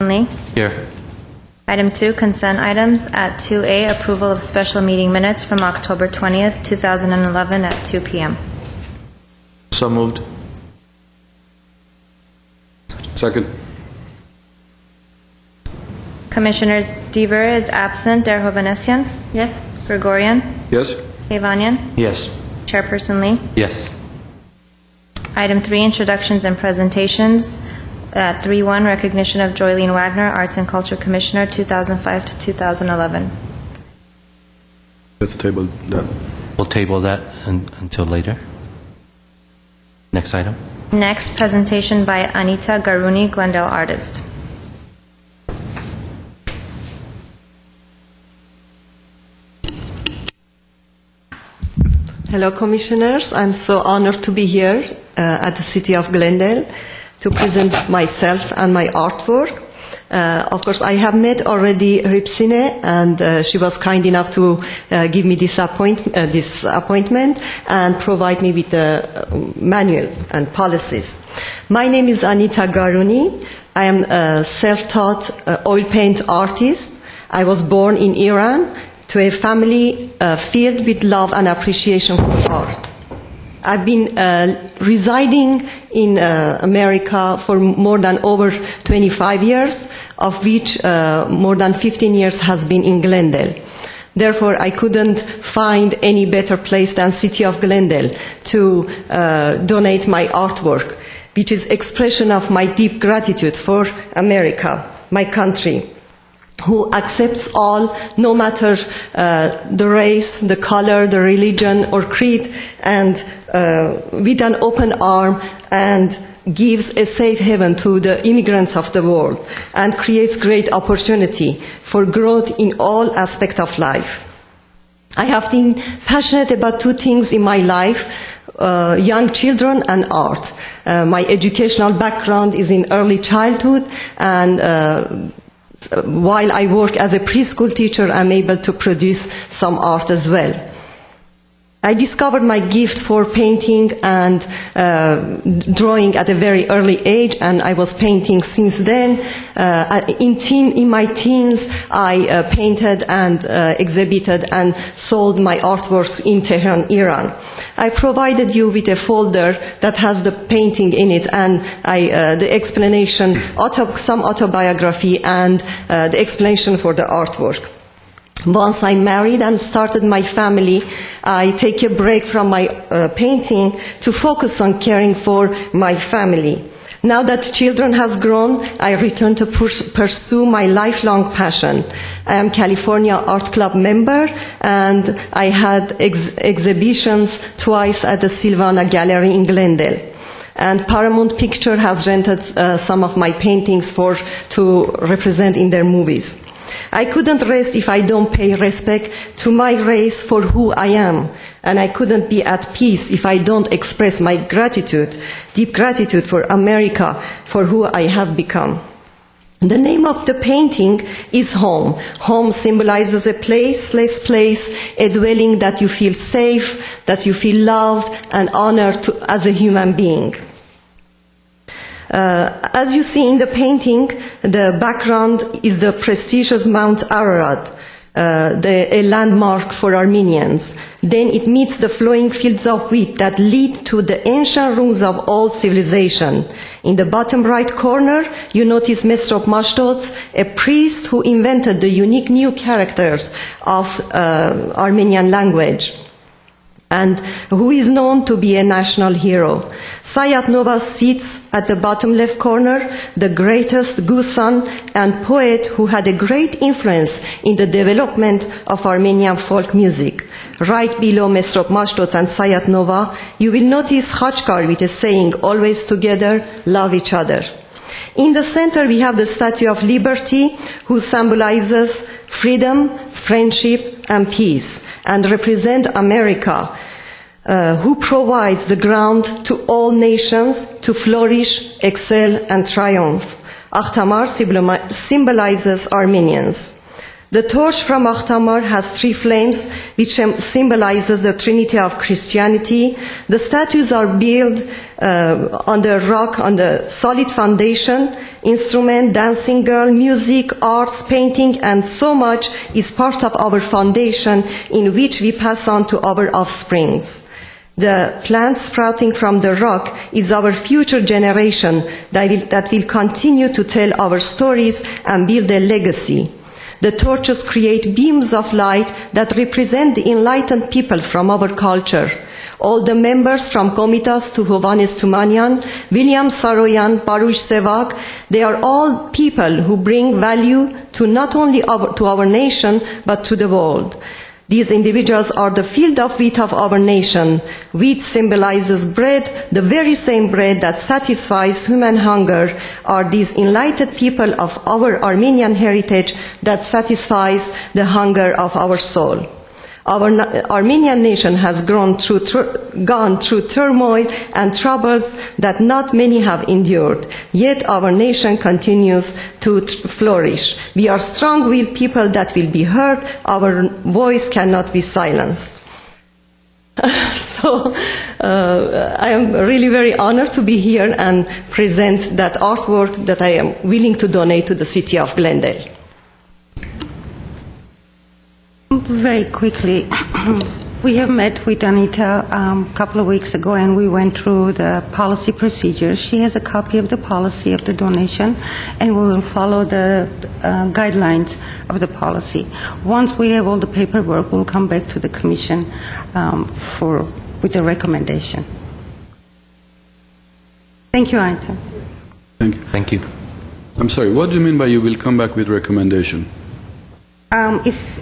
Lee. Here. Item two, consent items. At 2A, approval of special meeting minutes from October 20th, 2011 at 2 PM. So moved. Second. Commissioners Deaver is absent. Derhovhanessian? Yes. Gregorian? Yes? Kevanyan? Yes. Chairperson Lee. Yes. Item three, introductions and presentations. At 3-1, recognition of Joylene Wagner, Arts and Culture Commissioner, 2005 to 2011. Let's table that. We'll table that un- until later. Next item. Next, presentation by Anita Garuni, Glendale artist. Hello, Commissioners. I'm so honored to be here uh, at the City of Glendale to present myself and my artwork. Uh, of course, I have met already Ripsine, and uh, she was kind enough to uh, give me this, appoint- uh, this appointment and provide me with the uh, manual and policies. My name is Anita Garuni. I am a self-taught uh, oil paint artist. I was born in Iran to a family filled with love and appreciation for art. I've been residing in uh, America for more than over 25 years, of which uh, more than 15 years has been in Glendale. Therefore, I couldn't find any better place than City of Glendale to uh, donate my artwork, which is expression of my deep gratitude for America, my country who accepts all, no matter uh, the race, the color, the religion, or creed, and uh, with an open arm and gives a safe haven to the immigrants of the world and creates great opportunity for growth in all aspects of life. I have been passionate about two things in my life uh, young children and art. Uh, my educational background is in early childhood, and uh, while I work as a preschool teacher, I'm able to produce some art as well. I discovered my gift for painting and uh, drawing at a very early age, and I was painting since then. Uh, in, teen, in my teens, I uh, painted and uh, exhibited and sold my artworks in Tehran, Iran. I provided you with a folder that has the painting in it and I, uh, the explanation, auto, some autobiography, and uh, the explanation for the artwork. Once I married and started my family, I take a break from my uh, painting to focus on caring for my family. Now that children has grown, I return to purs- pursue my lifelong passion. I am California Art Club member and I had ex- exhibitions twice at the Silvana Gallery in Glendale. And Paramount Picture has rented uh, some of my paintings for to represent in their movies. I couldn't rest if I don't pay respect to my race for who I am. And I couldn't be at peace if I don't express my gratitude, deep gratitude for America, for who I have become. The name of the painting is home. Home symbolizes a placeless place, a dwelling that you feel safe, that you feel loved and honored to, as a human being. Uh, as you see in the painting, the background is the prestigious Mount Ararat, uh, the, a landmark for Armenians. Then it meets the flowing fields of wheat that lead to the ancient ruins of old civilization. In the bottom right corner, you notice Mesrop Mashtots, a priest who invented the unique new characters of uh, Armenian language and who is known to be a national hero. Sayat Nova sits at the bottom left corner, the greatest Gusan and poet who had a great influence in the development of Armenian folk music. Right below Mesrop Mashtots and Sayat Nova, you will notice Khachkar with a saying, always together, love each other. In the center, we have the Statue of Liberty, who symbolizes freedom, friendship, and peace, and represent America, uh, who provides the ground to all nations to flourish, excel, and triumph. Akhtamar symbolizes Armenians. The torch from Akhtamar has three flames, which symbolizes the Trinity of Christianity. The statues are built uh, on the rock, on the solid foundation. Instrument, dancing girl, music, arts, painting, and so much is part of our foundation in which we pass on to our offsprings. The plant sprouting from the rock is our future generation that will, that will continue to tell our stories and build a legacy. The torches create beams of light that represent the enlightened people from our culture. All the members from Komitas to Hovannes Tumanyan, William Saroyan, Paruyr Sevak, they are all people who bring value to not only our, to our nation, but to the world. These individuals are the field of wheat of our nation. Wheat symbolizes bread, the very same bread that satisfies human hunger are these enlightened people of our Armenian heritage that satisfies the hunger of our soul. Our Armenian nation has grown through, gone through turmoil and troubles that not many have endured. Yet our nation continues to th- flourish. We are strong-willed people that will be heard. Our voice cannot be silenced. so uh, I am really very honored to be here and present that artwork that I am willing to donate to the city of Glendale. Very quickly, we have met with Anita um, a couple of weeks ago and we went through the policy procedures. She has a copy of the policy of the donation and we will follow the uh, guidelines of the policy. Once we have all the paperwork, we'll come back to the commission um, for, with a recommendation. Thank you, Anita. Thank you. Thank you. I'm sorry, what do you mean by you will come back with recommendation? Um, if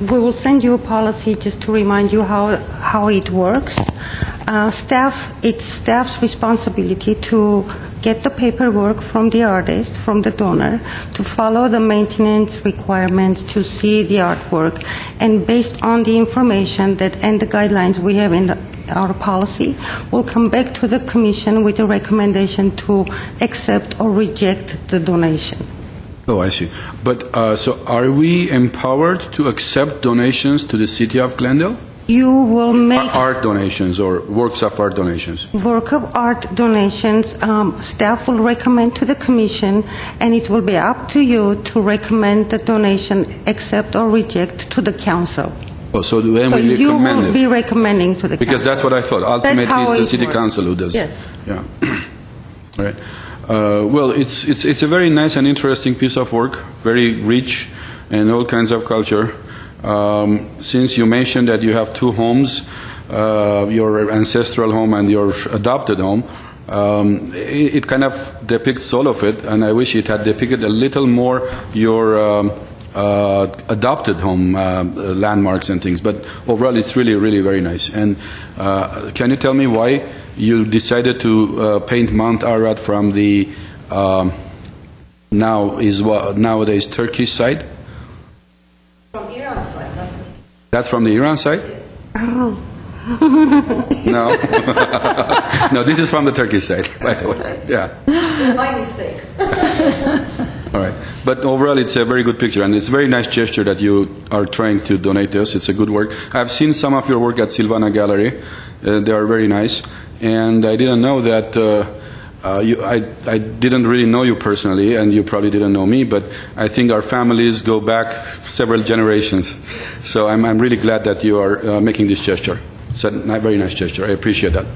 we will send you a policy just to remind you how how it works. Uh, staff, it's staff's responsibility to get the paperwork from the artist, from the donor, to follow the maintenance requirements, to see the artwork, and based on the information that and the guidelines we have in the, our policy, we'll come back to the commission with a recommendation to accept or reject the donation. Oh, I see. But, uh, so are we empowered to accept donations to the city of Glendale? You will make Art donations or works of art donations? work of art donations, um, staff will recommend to the commission, and it will be up to you to recommend the donation, accept or reject to the council. Oh, so do when So we you recommend will be recommending to the council. Because that's what I thought. Ultimately, it's the it city works. council who does. Yes. Yeah. All right. Uh, well, it's, it's, it's a very nice and interesting piece of work, very rich and all kinds of culture. Um, since you mentioned that you have two homes, uh, your ancestral home and your adopted home, um, it, it kind of depicts all of it, and I wish it had depicted a little more your um, uh, adopted home uh, landmarks and things. But overall, it's really, really very nice. And uh, can you tell me why you decided to uh, paint Mount Ararat from the um, now is wha- nowadays Turkish side? From Iran side, That's from the Iran side? Oh, No. no, this is from the Turkish side, by the way. Yeah. my mistake. All right. But overall, it's a very good picture, and it's a very nice gesture that you are trying to donate to us. It's a good work. I've seen some of your work at Silvana Gallery. Uh, they are very nice. And I didn't know that. Uh, uh, you, I, I didn't really know you personally, and you probably didn't know me, but I think our families go back several generations. So I'm, I'm really glad that you are uh, making this gesture. It's a very nice gesture. I appreciate that.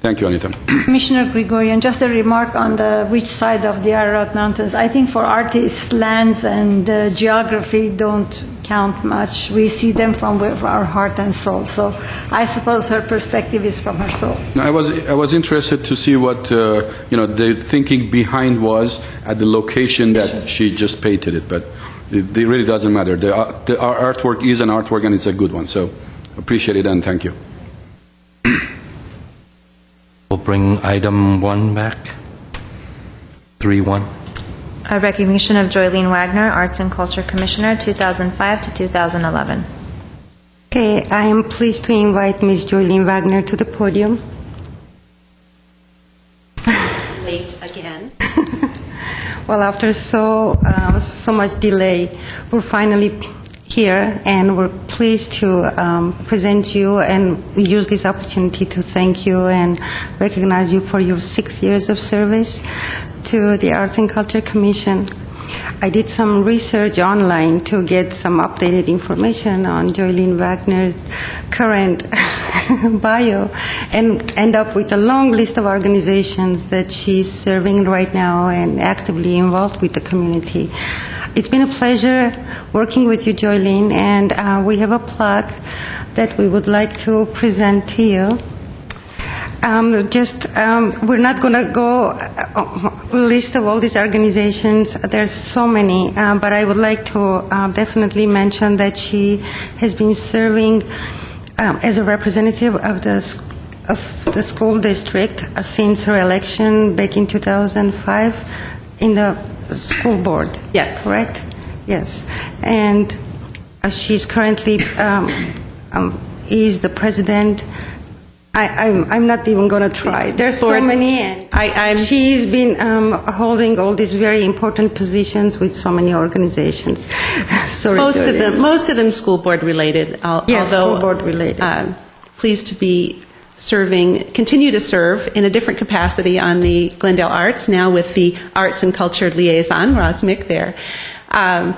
Thank you, Anita. Commissioner Gregorian, just a remark on the which side of the Ararat Mountains. I think for artists, lands and uh, geography don't count much. We see them from where- our heart and soul. So I suppose her perspective is from her soul. I was I was interested to see what uh, you know the thinking behind was at the location that she just painted it, but it, it really doesn't matter. The, uh, the our artwork is an artwork and it's a good one. So appreciate it and thank you. We'll bring item one back. Three one. A recognition of Joylene Wagner, Arts and Culture Commissioner, 2005 to 2011. Okay, I am pleased to invite Ms. Joylene Wagner to the podium. late again. Well, after so uh, so much delay, we're finally here, and we're pleased to um, present you and use this opportunity to thank you and recognize you for your six years of service to the Arts and Culture Commission. I did some research online to get some updated information on Joylene Wagner's current bio and end up with a long list of organizations that she's serving right now and actively involved with the community. It's been a pleasure working with you, Joylene, and uh, we have a plaque that we would like to present to you. Um, just, um, we're not going to go uh, list of all these organizations. There's so many, uh, but I would like to uh, definitely mention that she has been serving um, as a representative of the of the school district uh, since her election back in 2005 in the school board. Yes. Correct. Yes, and uh, she's currently um, um, is the president. I, I'm, I'm not even going to try. There's so many, and I- I'm- she's been um, holding all these very important positions with so many organizations. Sorry, Most of them, most of them school board related. al- Yes, although, school board related. um, Pleased to be serving, continue to serve in a different capacity on the Glendale Arts, now with the Arts and Culture Liaison, Rosmic there. Um,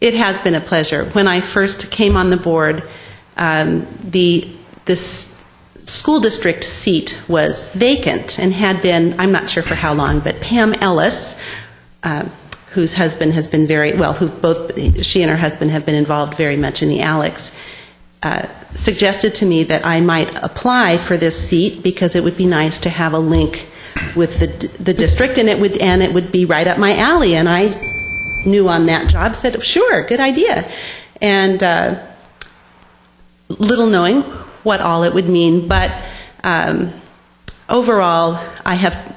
It has been a pleasure. When I first came on the board, um, the, this school district seat was vacant and had been, I'm not sure for how long, but Pam Ellis, um, whose husband has been very, well, who both, she and her husband have been involved very much in the Alex, uh, suggested to me that I might apply for this seat because it would be nice to have a link with the, the district and it would, and it would be right up my alley. And I knew on that job, said, sure, good idea. And, uh, little knowing what all it would mean, but um, overall, I have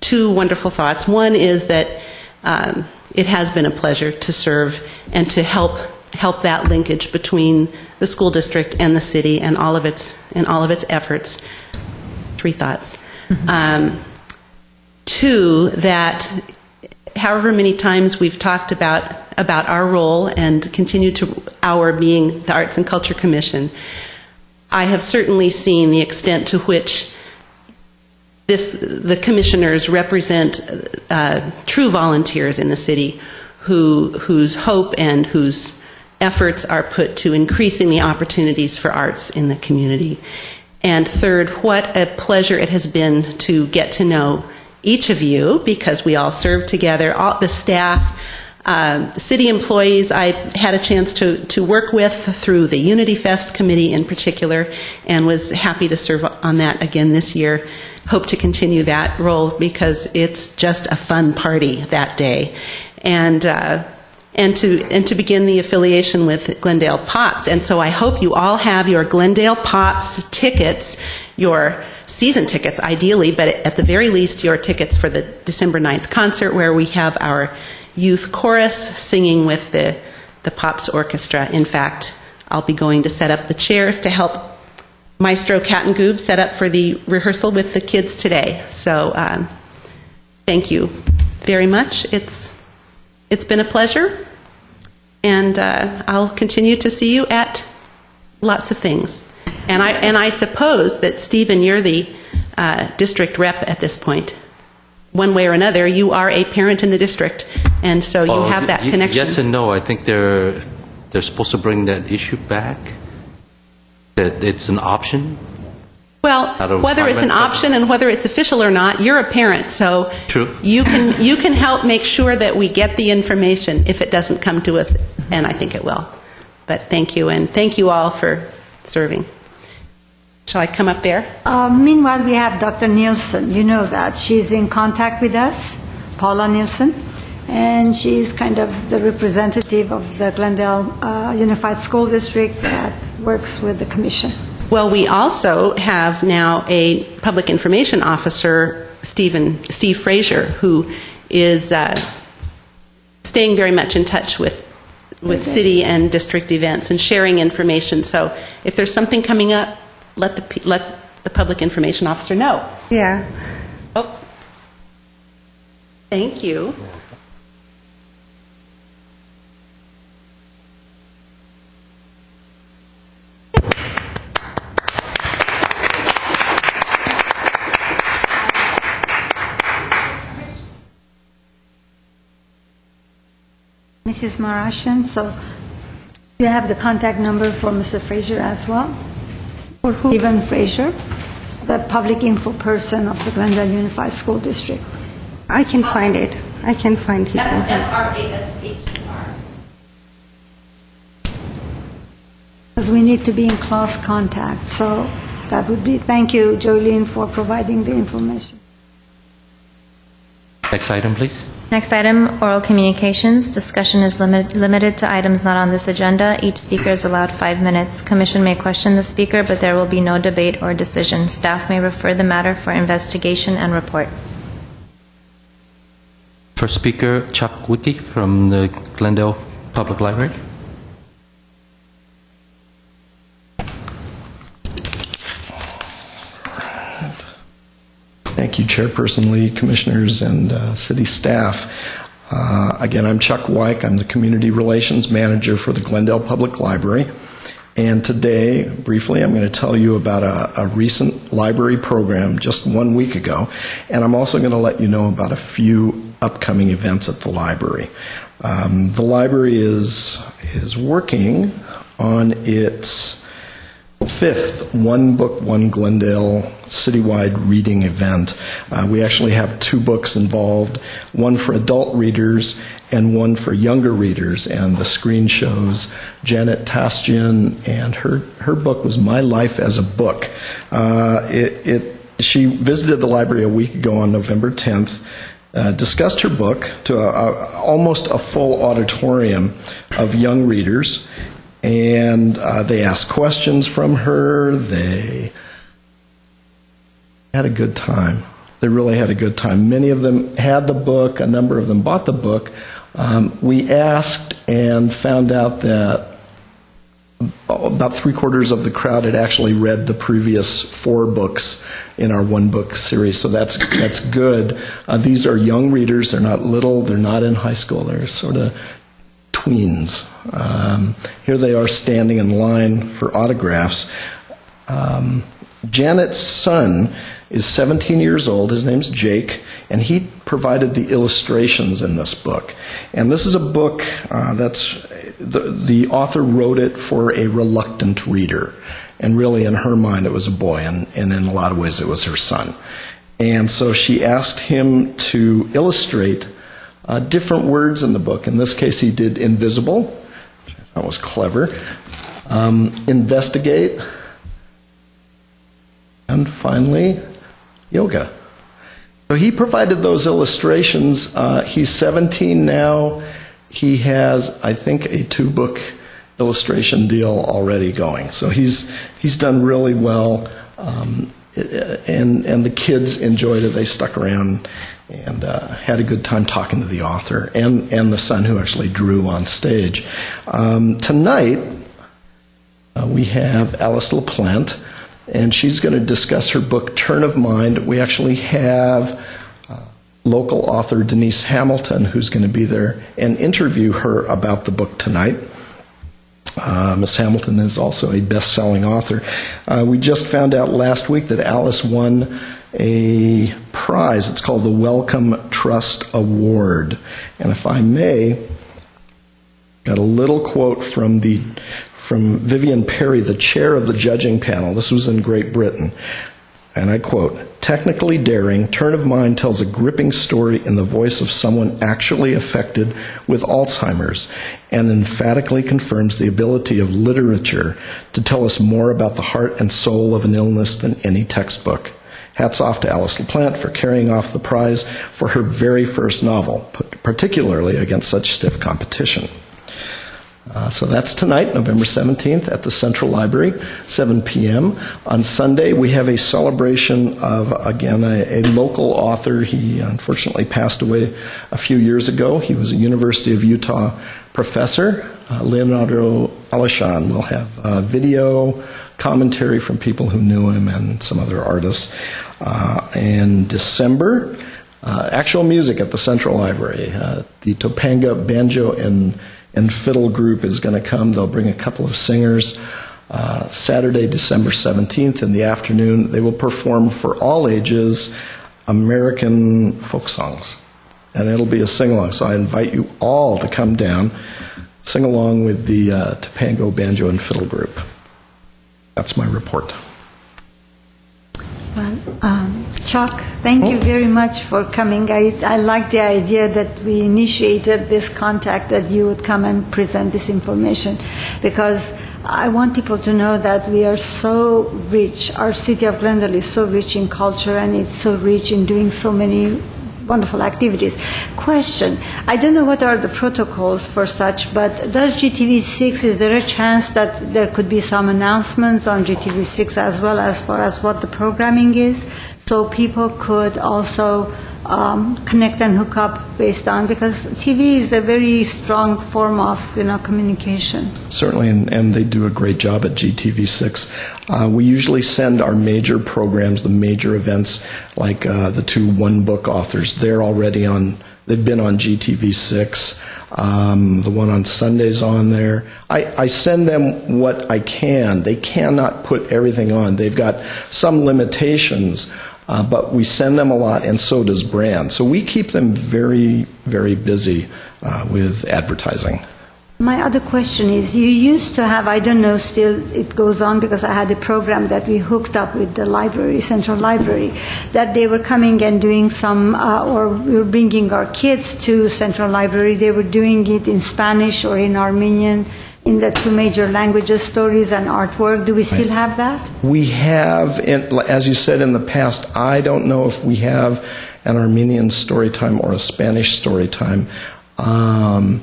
two wonderful thoughts. One is that um, it has been a pleasure to serve and to help help that linkage between the school district and the city and all of its and all of its efforts. Three thoughts. Um, two, that however many times we've talked about about our role and continue to our being the Arts and Culture Commission, I have certainly seen the extent to which this the commissioners represent uh, true volunteers in the city who whose hope and whose efforts are put to increasing the opportunities for arts in the community. And third, what a pleasure it has been to get to know each of you because we all serve together, all the staff, um, city employees I had a chance to, to work with through the Unity Fest committee in particular and was happy to serve on that again this year. Hope to continue that role because it's just a fun party that day. And, uh, and to, and to begin the affiliation with Glendale Pops. And so I hope you all have your Glendale Pops tickets, your season tickets ideally, but at the very least your tickets for the December 9th concert where we have our youth chorus singing with the, the Pops Orchestra. In fact, I'll be going to set up the chairs to help Maestro Cat and set up for the rehearsal with the kids today. So um, thank you very much. It's, it's been a pleasure, and uh, I'll continue to see you at lots of things. And I, and I suppose that, Stephen, you're the uh, district rep at this point. One way or another, you are a parent in the district, and so you Oh, have that y- connection. Yes and no. I think they're they're supposed to bring that issue back. That it's an option. Well, Not whether it's an requirement, option and whether it's official or not, you're a parent, so True. you can you can help make sure that we get the information if it doesn't come to us, and I think it will. But thank you, and thank you all for serving. Shall I come up there? Uh, meanwhile, we have Dr. Nielsen. You know that. She's in contact with us, Paula Nielsen, and she's kind of the representative of the Glendale uh, Unified School District that works with the commission. Well, we also have now a public information officer, Stephen, Steve Frazier, who is uh, staying very much in touch with, with city and district events and sharing information. So if there's something coming up, let the, let the public information officer know. Yeah. Oh, Thank you. Mrs. Marashan, so you have the contact number for Mr. Frazier as well? For who? Stephen Frazier, the public info person of the Glendale Unified School District. I can find it. I can find his info. Because we need to be in close contact, so that would be, thank you, Joylene, for providing the information. Next item, please. Next item, oral communications. Discussion is limit- limited to items not on this agenda. Each speaker is allowed five minutes. Commission may question the speaker, but there will be no debate or decision. Staff may refer the matter for investigation and report. First speaker, Chuck Wiki from the Glendale Public Library. Thank you, Chairperson Lee, Commissioners, and uh, City staff. Uh, Again, I'm Chuck Wyke. I'm the Community Relations Manager for the Glendale Public Library. And today, briefly, I'm going to tell you about a, a recent library program just one week ago. And I'm also going to let you know about a few upcoming events at the library. Um, the library is, is working on its fifth One Book, One Glendale citywide reading event. Uh, we actually have two books involved one for adult readers and one for younger readers. And the screen shows Janet Tashjian, and her, her book was My Life as a Book. Uh, it, it, she visited the library a week ago on November 10th. Uh, discussed her book to a, a, almost a full auditorium of young readers, and uh, they asked questions from her. They had a good time. They really had a good time. Many of them had the book, a number of them bought the book. Um, we asked and found out that about three quarters of the crowd had actually read the previous four books in our one book series, so that's that's good. Uh, these are young readers; they're not little, they're not in high school, they're sort of tweens. Um, here they are standing in line for autographs. Um, Janet's son is 17 years old. His name's Jake, and he provided the illustrations in this book. And this is a book uh, that's the, the author wrote it for a reluctant reader. And really, in her mind, it was a boy, and, and in a lot of ways, it was her son. And so she asked him to illustrate uh, different words in the book. In this case, he did invisible, that was clever, um, investigate, and finally, yoga. So he provided those illustrations. Uh, he's 17 now. He has, I think, a two book illustration deal already going. So he's, he's done really well. Um, and, and the kids enjoyed it. They stuck around and uh, had a good time talking to the author and, and the son who actually drew on stage. Um, tonight, uh, we have Alice LaPlante, and she's going to discuss her book, Turn of Mind. We actually have uh, local author Denise Hamilton who's going to be there and interview her about the book tonight. Uh, Miss Hamilton is also a best selling author. Uh, we just found out last week that Alice won a prize. It's called the Wellcome Trust Award. And if I may, got a little quote from the from Vivienne Parry, the chair of the judging panel. This was in Great Britain. And I quote Technically daring, Turn of Mind tells a gripping story in the voice of someone actually affected with Alzheimer's and emphatically confirms the ability of literature to tell us more about the heart and soul of an illness than any textbook. Hats off to Alice LaPlante for carrying off the prize for her very first novel, particularly against such stiff competition. Uh, so that's tonight, November 17th, at the Central Library, 7 p.m. On Sunday, we have a celebration of, again, a, a, local author. He unfortunately passed away a few years ago. He was a University of Utah professor. Uh, Leonardo Alishan will have uh, video commentary from people who knew him and some other artists. Uh, in December, uh, actual music at the Central Library. Uh, the Topanga Banjo and, and Fiddle Group is going to come. They'll bring a couple of singers. Uh, Saturday, December 17th in the afternoon, they will perform for all ages American folk songs. And it'll be a sing along. So I invite you all to come down, sing along with the uh, Topanga Banjo and Fiddle Group. That's my report. Well, um, Chuck, thank you very much for coming. I, I like the idea that we initiated this contact, that you would come and present this information, because I want people to know that we are so rich. Our city of Glendale is so rich in culture, and it's so rich in doing so many wonderful activities. Question I don't know what are the protocols for such, but does GTV6, is there a chance that there could be some announcements on GTV6 as well as far as what the programming is? So people could also um, connect and hook up based on, because TV is a very strong form of you know, communication. Certainly, and, and they do a great job at GTV6. Uh, we usually send our major programs, the major events, like uh, the two one book authors. They're already on. They've been on GTV6. Um, the one on Sundays on there. I, I send them what I can. They cannot put everything on. They've got some limitations. Uh, but we send them a lot, and so does Brand. So we keep them very, very busy uh, with advertising. My other question is you used to have, I don't know, still it goes on because I had a program that we hooked up with the library, Central Library, that they were coming and doing some, uh, or we were bringing our kids to Central Library. They were doing it in Spanish or in Armenian in the two major languages, stories and artwork. Do we still have that? We have, in, as you said in the past, I don't know if we have an Armenian story time or a Spanish story time. Um,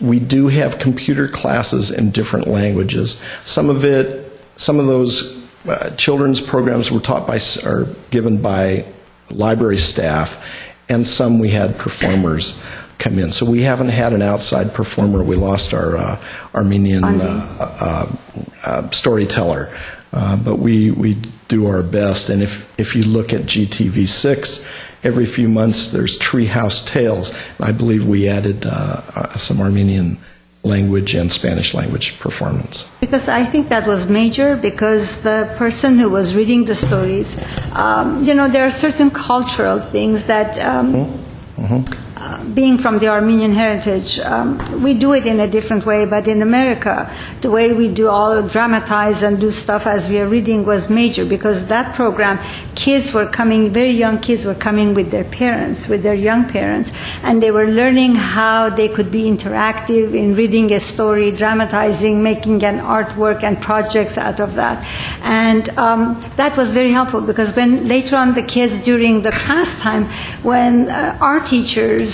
we do have computer classes in different languages. Some of it, some of those uh, children's programs were taught by, or given by library staff, and some we had performers come in. So we haven't had an outside performer. We lost our uh, Armenian uh, uh, uh, storyteller, uh, but we we do our best. And if if you look at GTV six. Every few months, there's Treehouse Tales. I believe we added uh, some Armenian language and Spanish language performance. Because I think that was major because the person who was reading the stories, um, you know, there are certain cultural things that. Um, mm-hmm. Mm-hmm being from the Armenian heritage, um, we do it in a different way. But in America, the way we do all dramatize and do stuff as we are reading was major because that program, kids were coming, very young kids were coming with their parents, with their young parents, and they were learning how they could be interactive in reading a story, dramatizing, making an artwork and projects out of that. And um, that was very helpful because when later on the kids during the class time, when uh, our teachers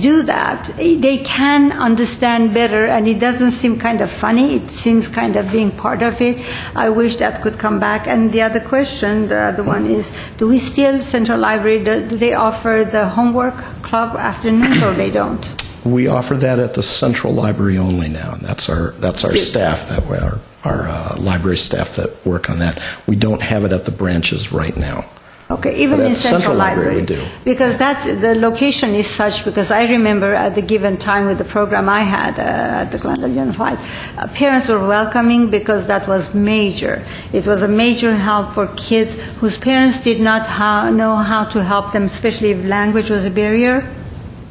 do that, they can understand better, and it doesn't seem kind of funny. It seems kind of being part of it. I wish that could come back. And the other question, the other one is, do we still, Central Library, do, do they offer the homework club afternoons, or they don't? We offer that at the Central Library only now. And that's our that's our staff that way, our our uh, library staff that work on that. We don't have it at the branches right now. Okay, even in Central Central Library, Library? Because that's, the location is such, because I remember at the given time with the program I had uh, at the Glendale Unified, uh, parents were welcoming because that was major. It was a major help for kids whose parents did not know how to help them, especially if language was a barrier.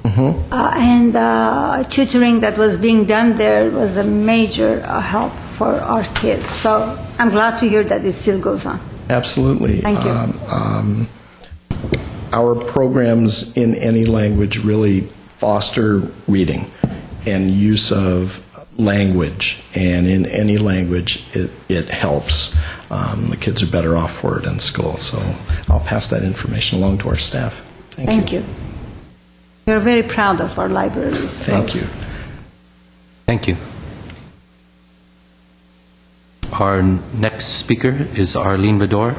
Mm-hmm. Uh, and uh, tutoring that was being done there was a major uh, help for our kids. So I'm glad to hear that it still goes on. Absolutely. Thank you. Um, um, our programs in any language really foster reading and use of language, and in any language, it, it helps. Um, the kids are better off for it in school. So I'll pass that information along to our staff. Thank, you. Thank you. We're very proud of our libraries. Thank folks. you. Thank you. Our next speaker is Arlene Vidor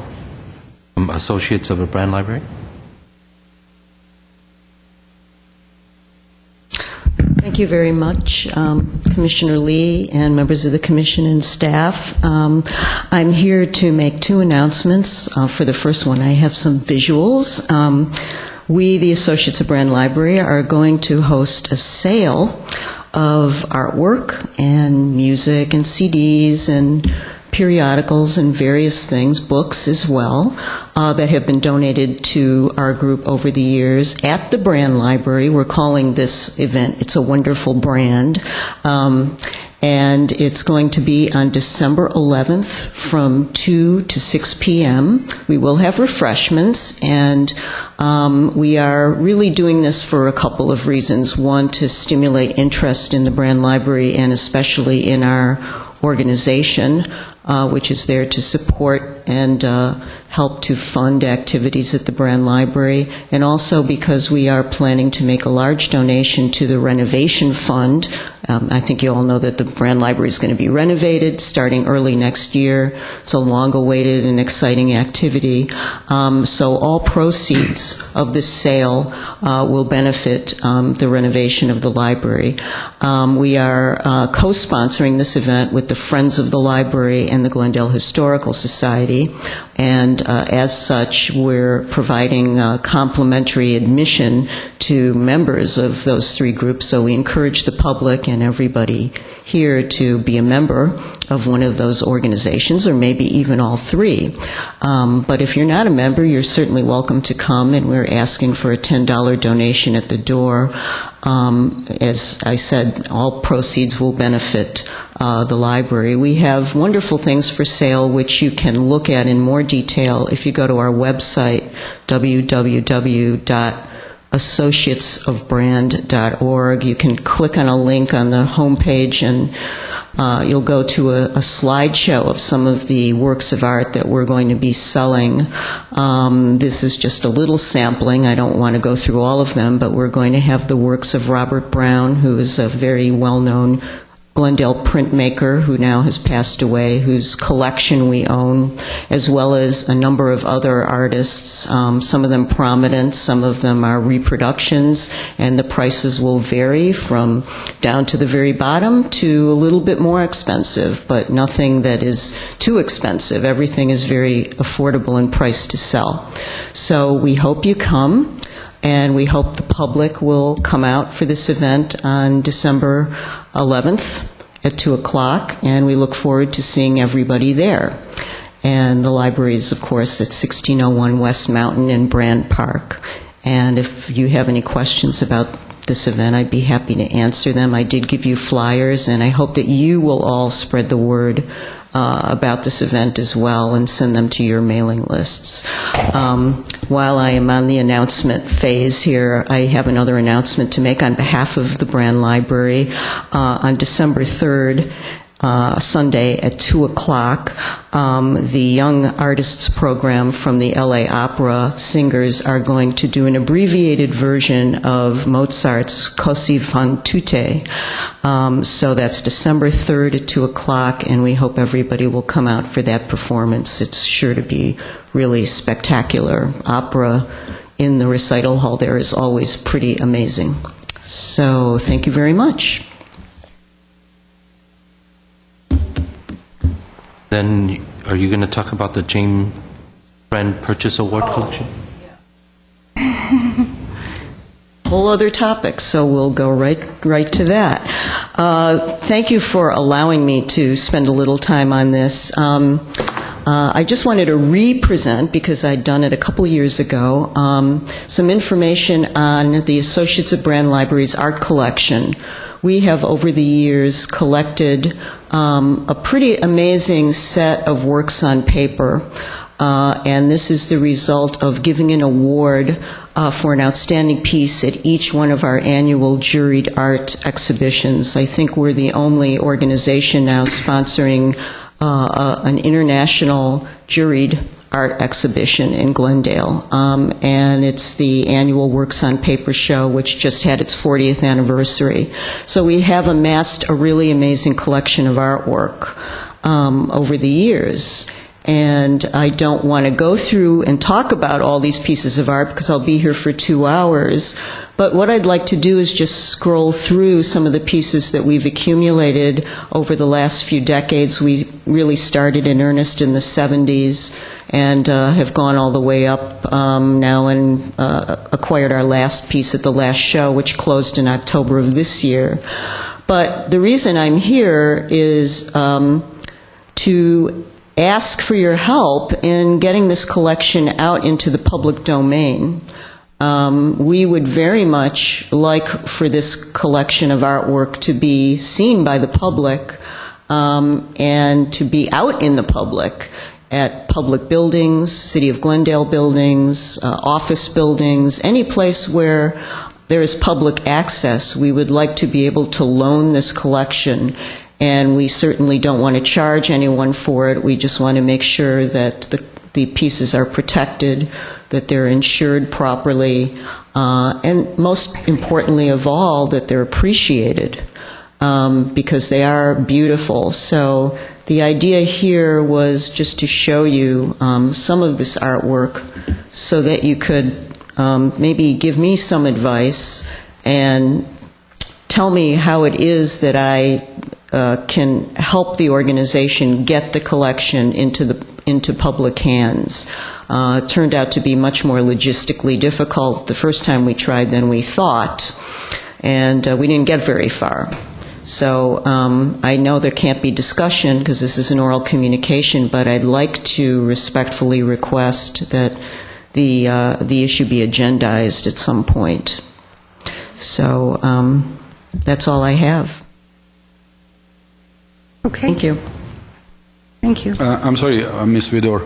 from Associates of the Brand Library. Thank you very much, um, Commissioner Lee and members of the Commission and staff. Um, I'm here to make two announcements. Uh, for the first one, I have some visuals. Um, we, the Associates of Brand Library, are going to host a sale of artwork and music and CDs and periodicals and various things, books as well, uh, that have been donated to our group over the years at the Brand Library. We're calling this event It's a Wonderful Brand. Um, and it's going to be on December 11th from 2 to 6 p.m. We will have refreshments, and um, we are really doing this for a couple of reasons. One, to stimulate interest in the Brand Library and especially in our organization, uh, which is there to support and uh, help to fund activities at the Brand Library, and also because we are planning to make a large donation to the renovation fund. Um, I think you all know that the Brand Library is going to be renovated starting early next year. It's a long-awaited and exciting activity. Um, so all proceeds of this sale uh, will benefit um, the renovation of the library. Um, we are uh, co-sponsoring this event with the Friends of the Library and the Glendale Historical Society, and uh, as such, we're providing uh, complimentary admission to members of those three groups. So we encourage the public and everybody here to be a member of one of those organizations, or maybe even all three. Um, but if you're not a member, you're certainly welcome to come, and we're asking for a $10 donation at the door. Um, as I said, all proceeds will benefit uh, the library. We have wonderful things for sale, which you can look at in more detail if you go to our website, www associatesofbrand.org. You can click on a link on the homepage and uh, you'll go to a, a, slideshow of some of the works of art that we're going to be selling. Um, this is just a little sampling. I don't want to go through all of them, but we're going to have the works of Robert Brown, who is a very well known Glendale printmaker who now has passed away, whose collection we own, as well as a number of other artists, um, some of them prominent, some of them are reproductions, and the prices will vary from down to the very bottom to a little bit more expensive, but nothing that is too expensive. Everything is very affordable in price to sell. So we hope you come and we hope the public will come out for this event on December 11th at 2 o'clock, and we look forward to seeing everybody there. And the library is, of course, at 1601 West Mountain in Brand Park. And if you have any questions about this event, I'd be happy to answer them. I did give you flyers, and I hope that you will all spread the word uh, about this event as well and send them to your mailing lists. Um, while I am on the announcement phase here, I have another announcement to make on behalf of the Brand Library. Uh, on December 3rd, uh, Sunday at 2 o'clock. Um, the Young Artists Program from the LA Opera singers are going to do an abbreviated version of Mozart's Così fan tutte. Um, so that's December 3rd at 2 o'clock, and we hope everybody will come out for that performance. It's sure to be really spectacular. Opera in the recital hall there is always pretty amazing. So thank you very much. Then are you going to talk about the James Brand Purchase Award collection? Whole other topic, so we'll go right right to that. Uh, thank you for allowing me to spend a little time on this. Um, uh, I just wanted to re-present, because I'd done it a couple years ago, um, some information on the Associates of Brand Library's art collection. We have, over the years, collected um, a pretty amazing set of works on paper. Uh, and this is the result of giving an award uh, for an outstanding piece at each one of our annual juried art exhibitions. I think we're the only organization now sponsoring uh, an international juried art exhibition in Glendale. Um, and it's the annual Works on Paper show, which just had its 40th anniversary. So we have amassed a really amazing collection of artwork um, over the years. And I don't want to go through and talk about all these pieces of art because I'll be here for two hours. But what I'd like to do is just scroll through some of the pieces that we've accumulated over the last few decades. We really started in earnest in the 70s and uh, have gone all the way up um, now and uh, acquired our last piece at the last show, which closed in October of this year. But the reason I'm here is um, to ask for your help in getting this collection out into the public domain. Um, we would very much like for this collection of artwork to be seen by the public um, and to be out in the public at public buildings, City of Glendale buildings, uh, office buildings, any place where there is public access. We would like to be able to loan this collection, and we certainly don't want to charge anyone for it. We just want to make sure that the, the pieces are protected, that they're insured properly, uh, and most importantly of all, that they're appreciated um, because they are beautiful. So the idea here was just to show you um, some of this artwork so that you could um, maybe give me some advice and tell me how it is that I uh, can help the organization get the collection into the into public hands. Uh, turned out to be much more logistically difficult the first time we tried than we thought, and uh, we didn't get very far. So um, I know there can't be discussion because this is an oral communication, but I'd like to respectfully request that the uh, the issue be agendized at some point. So um, that's all I have. Okay. Thank you. Thank you. Uh, I'm sorry, uh, Ms. Vidor.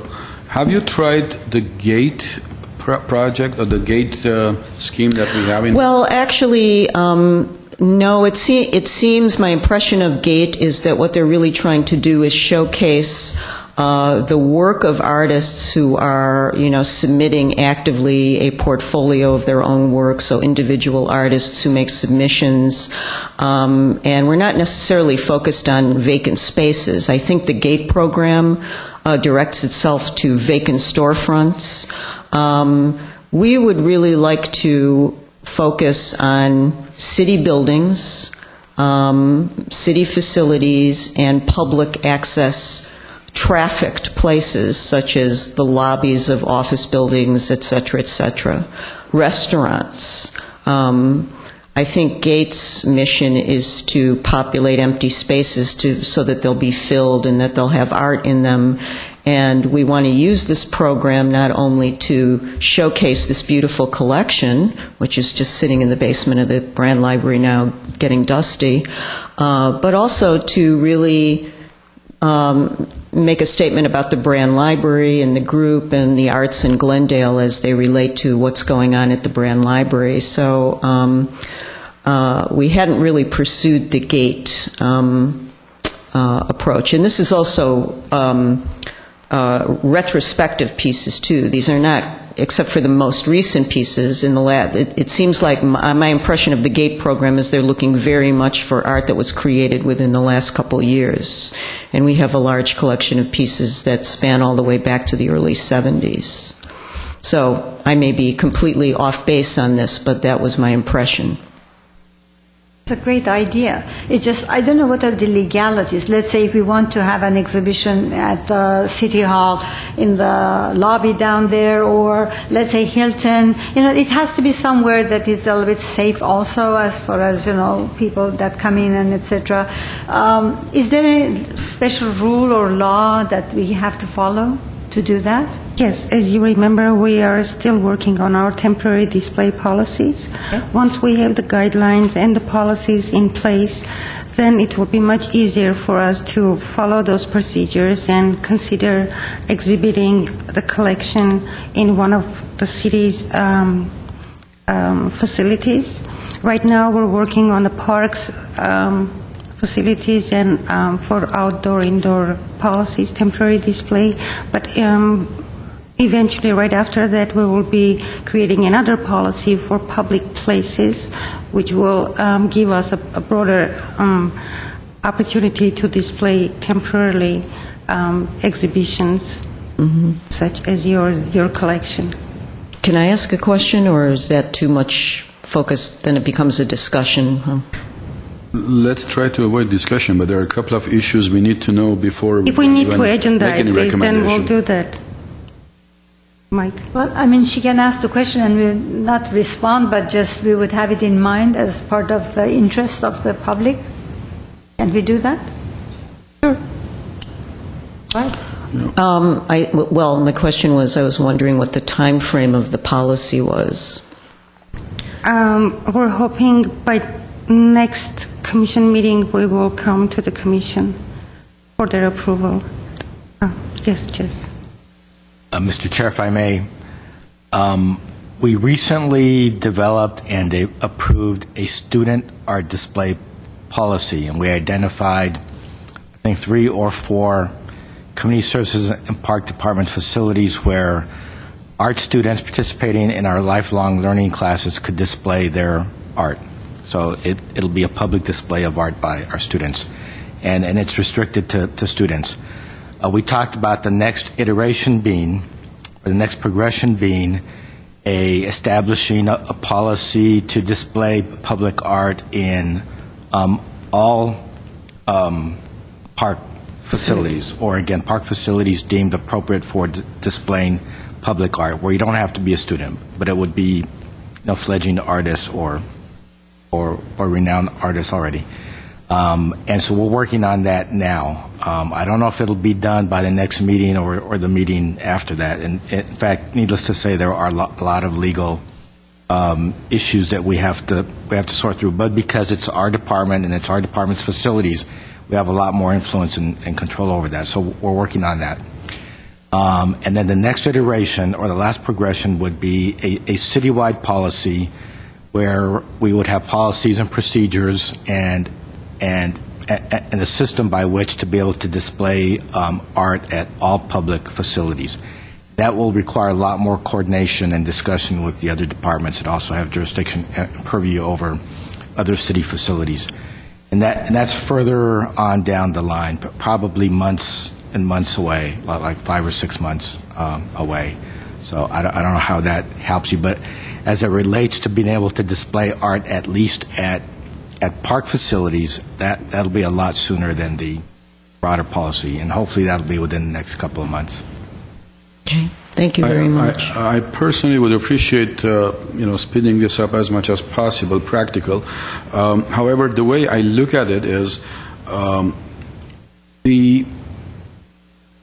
Have you tried the GATE pro- project or the GATE uh, scheme that we have in? Well, actually, um, no. It, se- it seems my impression of GATE is that what they're really trying to do is showcase uh, the work of artists who are, you know, submitting actively a portfolio of their own work. So individual artists who make submissions, um, and we're not necessarily focused on vacant spaces. I think the GATE program uh, directs itself to vacant storefronts. Um, we would really like to focus on city buildings, um, city facilities, and public access trafficked places such as the lobbies of office buildings, et cetera, et cetera, restaurants. Um, I think Gates' mission is to populate empty spaces to, so that they'll be filled and that they'll have art in them. And we want to use this program not only to showcase this beautiful collection, which is just sitting in the basement of the Brand Library now getting dusty, uh, but also to really um, make a statement about the Brand Library and the group and the arts in Glendale as they relate to what's going on at the Brand Library. So um, uh, we hadn't really pursued the gate um, uh, approach. And this is also um, uh, retrospective pieces, too. These are not except for the most recent pieces in the lab. It, it seems like my, uh, my, impression of the GATE program is they're looking very much for art that was created within the last couple years. And we have a large collection of pieces that span all the way back to the early 70s. So I may be completely off base on this, but that was my impression. It's a great idea. It's just, I don't know what are the legalities. Let's say if we want to have an exhibition at the City Hall in the lobby down there, or let's say Hilton, you know, it has to be somewhere that is a little bit safe also as far as, you know, people that come in and etc. Um, is there a special rule or law that we have to follow to do that? Yes, as you remember, we are still working on our temporary display policies. Okay. Once we have the guidelines and the policies in place, then it will be much easier for us to follow those procedures and consider exhibiting the collection in one of the city's um, um, facilities. Right now, we're working on the parks. Um, facilities and um, for outdoor indoor policies temporary display but um, Eventually, right after that, we will be creating another policy for public places, which will um, give us a, a broader um, opportunity to display temporarily um, exhibitions, such as your your collection. Can I ask a question, or is that too much focus? Then it becomes a discussion. Huh? Let's try to avoid discussion, but there are a couple of issues we need to know before If we need to agendize this, then we'll do that. Mike? Well, I mean, she can ask the question and we'll not respond, but just we would have it in mind as part of the interest of the public. Can we do that? Sure. Right. Um, I, well, the question was, I was wondering what the time frame of the policy was. Um, We're hoping by next commission meeting, we will come to the commission for their approval. Ah, Yes, Jess. Uh, Mr. Chair, if I may, um, we recently developed and approved a student art display policy, and we identified, I think, three or four community services and park department facilities where art students participating in our lifelong learning classes could display their art. So it, it'll be a public display of art by our students, and, and it's restricted to, to students. Uh, we talked about the next iteration being, or the next progression being, a establishing a, a policy to display public art in um, all um, park facilities, or again, park facilities deemed appropriate for d- displaying public art, where you don't have to be a student, but it would be, you know, fledgling artists or or, or renowned artists already. Um, and so we're working on that now. Um, I don't know if it'll be done by the next meeting or, or the meeting after that. And in fact, needless to say, there are a lot of legal um, issues that we have to we have to sort through. But because it's our department and it's our department's facilities, we have a lot more influence and, and control over that. So we're working on that. Um, and then the next iteration or the last progression would be a, a citywide policy where we would have policies and procedures and and and a system by which to be able to display um, art at all public facilities. That will require a lot more coordination and discussion with the other departments that also have jurisdiction and purview over other city facilities. And that and that's further on down the line, but probably months and months away, like five or six months um, away. So I don't, I don't know how that helps you, but as it relates to being able to display art at least at at park facilities, that that'll be a lot sooner than the broader policy, and hopefully that'll be within the next couple of months. Okay, thank you very I- much. I I personally would appreciate, uh, you know, speeding this up as much as possible, practical. Um, However, the way I look at it is, um, the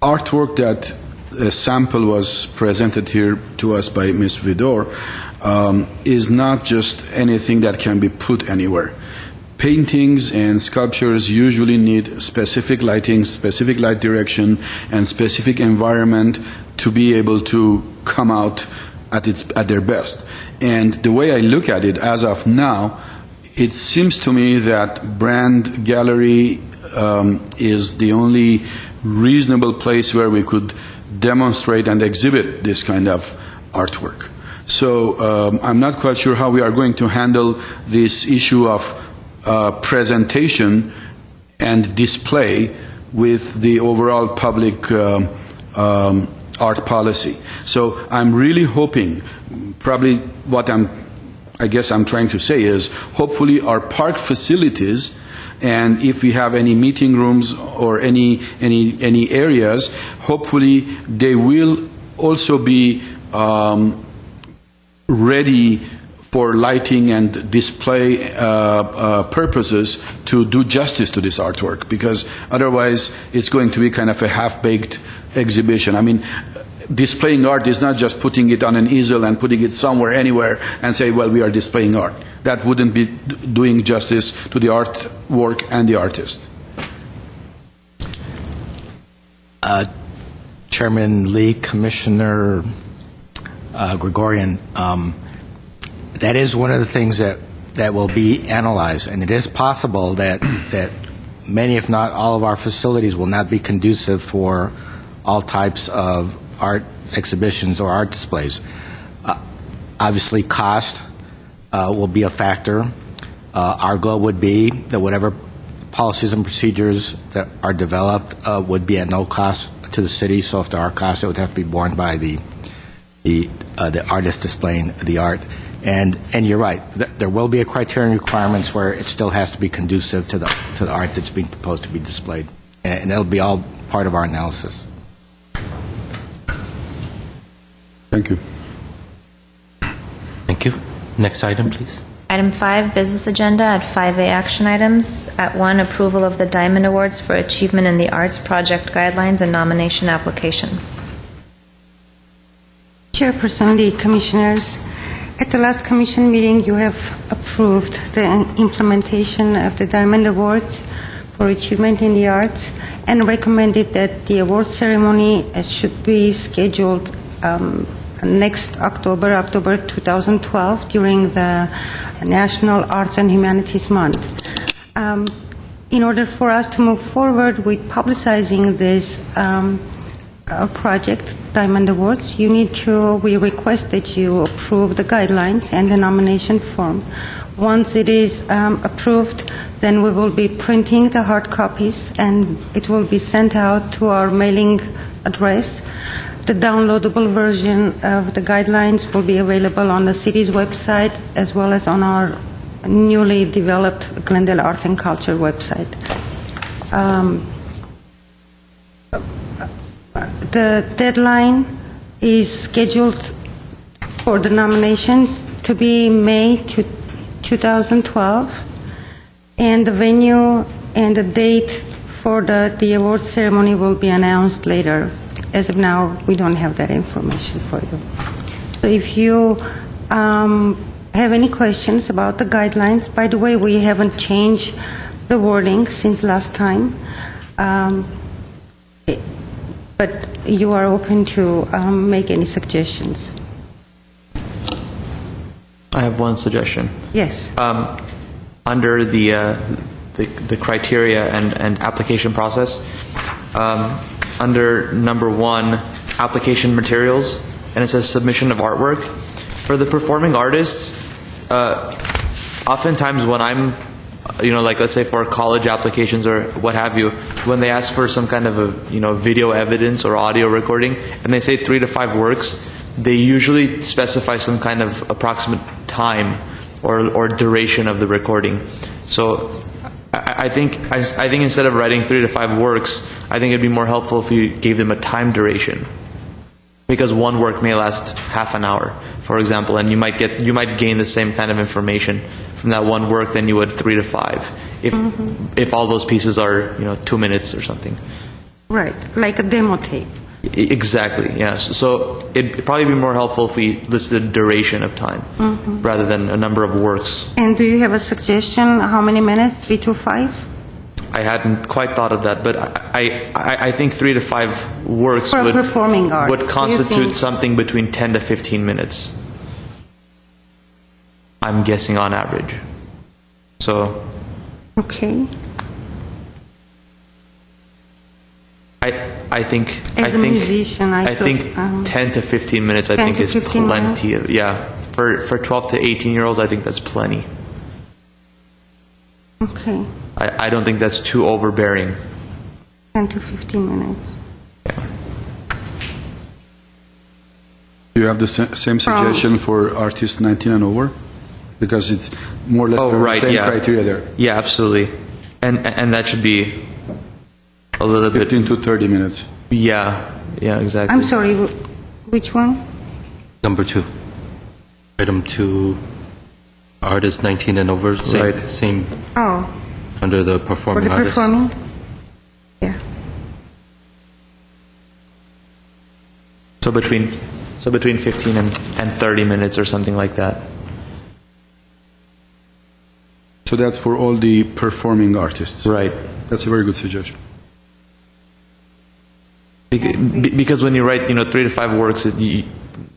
artwork that a sample was presented here to us by Ms. Vidor um, is not just anything that can be put anywhere. Paintings and sculptures usually need specific lighting, specific light direction, and specific environment to be able to come out at, its, at their best. And the way I look at it as of now, it seems to me that Brand Gallery um, is the only reasonable place where we could demonstrate and exhibit this kind of artwork. So um, I'm not quite sure how we are going to handle this issue of uh, presentation and display with the overall public um, um, art policy. So I'm really hoping, probably what I'm, I guess I'm trying to say is, hopefully our park facilities, and if we have any meeting rooms or any any any areas, hopefully they will also be um, ready for lighting and display uh, uh, purposes to do justice to this artwork because otherwise it's going to be kind of a half-baked exhibition. I mean, displaying art is not just putting it on an easel and putting it somewhere, anywhere, and say, well, we are displaying art. That wouldn't be doing justice to the artwork and the artist. Chairman Lee, Commissioner uh, Gregorian, um, that is one of the things that, that will be analyzed, and it is possible that, that many, if not all, of our facilities will not be conducive for all types of art exhibitions or art displays. Uh, Obviously, cost uh, will be a factor. Uh, Our goal would be that whatever policies and procedures that are developed uh, would be at no cost to the city, so if there are costs, it would have to be borne by the, the, uh, the artist displaying the art. And, and you're right, th- there will be a criterion requirements where it still has to be conducive to the, to the art that's being proposed to be displayed. And and that'll be all part of our analysis. Thank you. Thank you. Next item, please. Item five, business agenda. At 5A, action items. At one, approval of the Diamond Awards for Achievement in the Arts Project Guidelines and Nomination Application. Chairperson Lee, Commissioners, at the last commission meeting, you have approved the implementation of the Diamond Awards for Achievement in the Arts and recommended that the award ceremony uh, should be scheduled um, next October, October 2012, during the National Arts and Humanities Month. Um, In order for us to move forward with publicizing this um, uh, project, Diamond Awards, you need to, we request that you approve the guidelines and the nomination form. Once it is um, approved, then we will be printing the hard copies, and it will be sent out to our mailing address. The downloadable version of the guidelines will be available on the city's website as well as on our newly developed Glendale Arts and Culture website. Um, the deadline is scheduled for the nominations to be May to 2012, and the venue and the date for the, the award ceremony will be announced later. As of now, we don't have that information for you. So if you um, have any questions about the guidelines, by the way, we haven't changed the wording since last time. Um, but you are open to um, make any suggestions. I have one suggestion. Yes. Um, under the, uh, the the criteria and, and application process, um, under number one, application materials, and it says submission of artwork. For the performing artists, uh, oftentimes when I'm, you know, like let's say for college applications or what have you, when they ask for some kind of a, you know, video evidence or audio recording, and they say three to five works, they usually specify some kind of approximate time or, or duration of the recording. So I, I think I, I think instead of writing three to five works, I think it'd be more helpful if you gave them a time duration because one work may last half an hour, for example, and you might get you might gain the same kind of information from that one work than you would three to five if mm-hmm. if all those pieces are you know two minutes or something. Right, like a demo tape. Exactly. Yes. So it'd probably be more helpful if we listed the duration of time mm-hmm. rather than a number of works. And do you have a suggestion? How many minutes? Three to five? I hadn't quite thought of that, but I, I, I think three to five works For a would, performing arts, would constitute something between 10 to 15 minutes. I'm guessing on average. So Okay. I, I think As I a think musician, I thought, think um, 10 to 15 minutes I think is 15 plenty of yeah for for 12 to 18 year olds I think that's plenty. Okay. I, I don't think that's too overbearing. 10 to 15 minutes. Do you have the sa- same suggestion for artists 19 and over? Because it's more or less Oh the right, same yeah. criteria there. Yeah, absolutely. And and that should be a little bit 15 to 30 minutes. Yeah, yeah, exactly. I'm sorry, which one? Number two. Item two, artist 19 and over, same, Right. same Oh, under the for performing the artist. performing? Yeah. So between so between 15 and, and 30 minutes or something like that. So that's for all the performing artists. Right. That's a very good suggestion. Because when you write, you know, three to five works, it, you,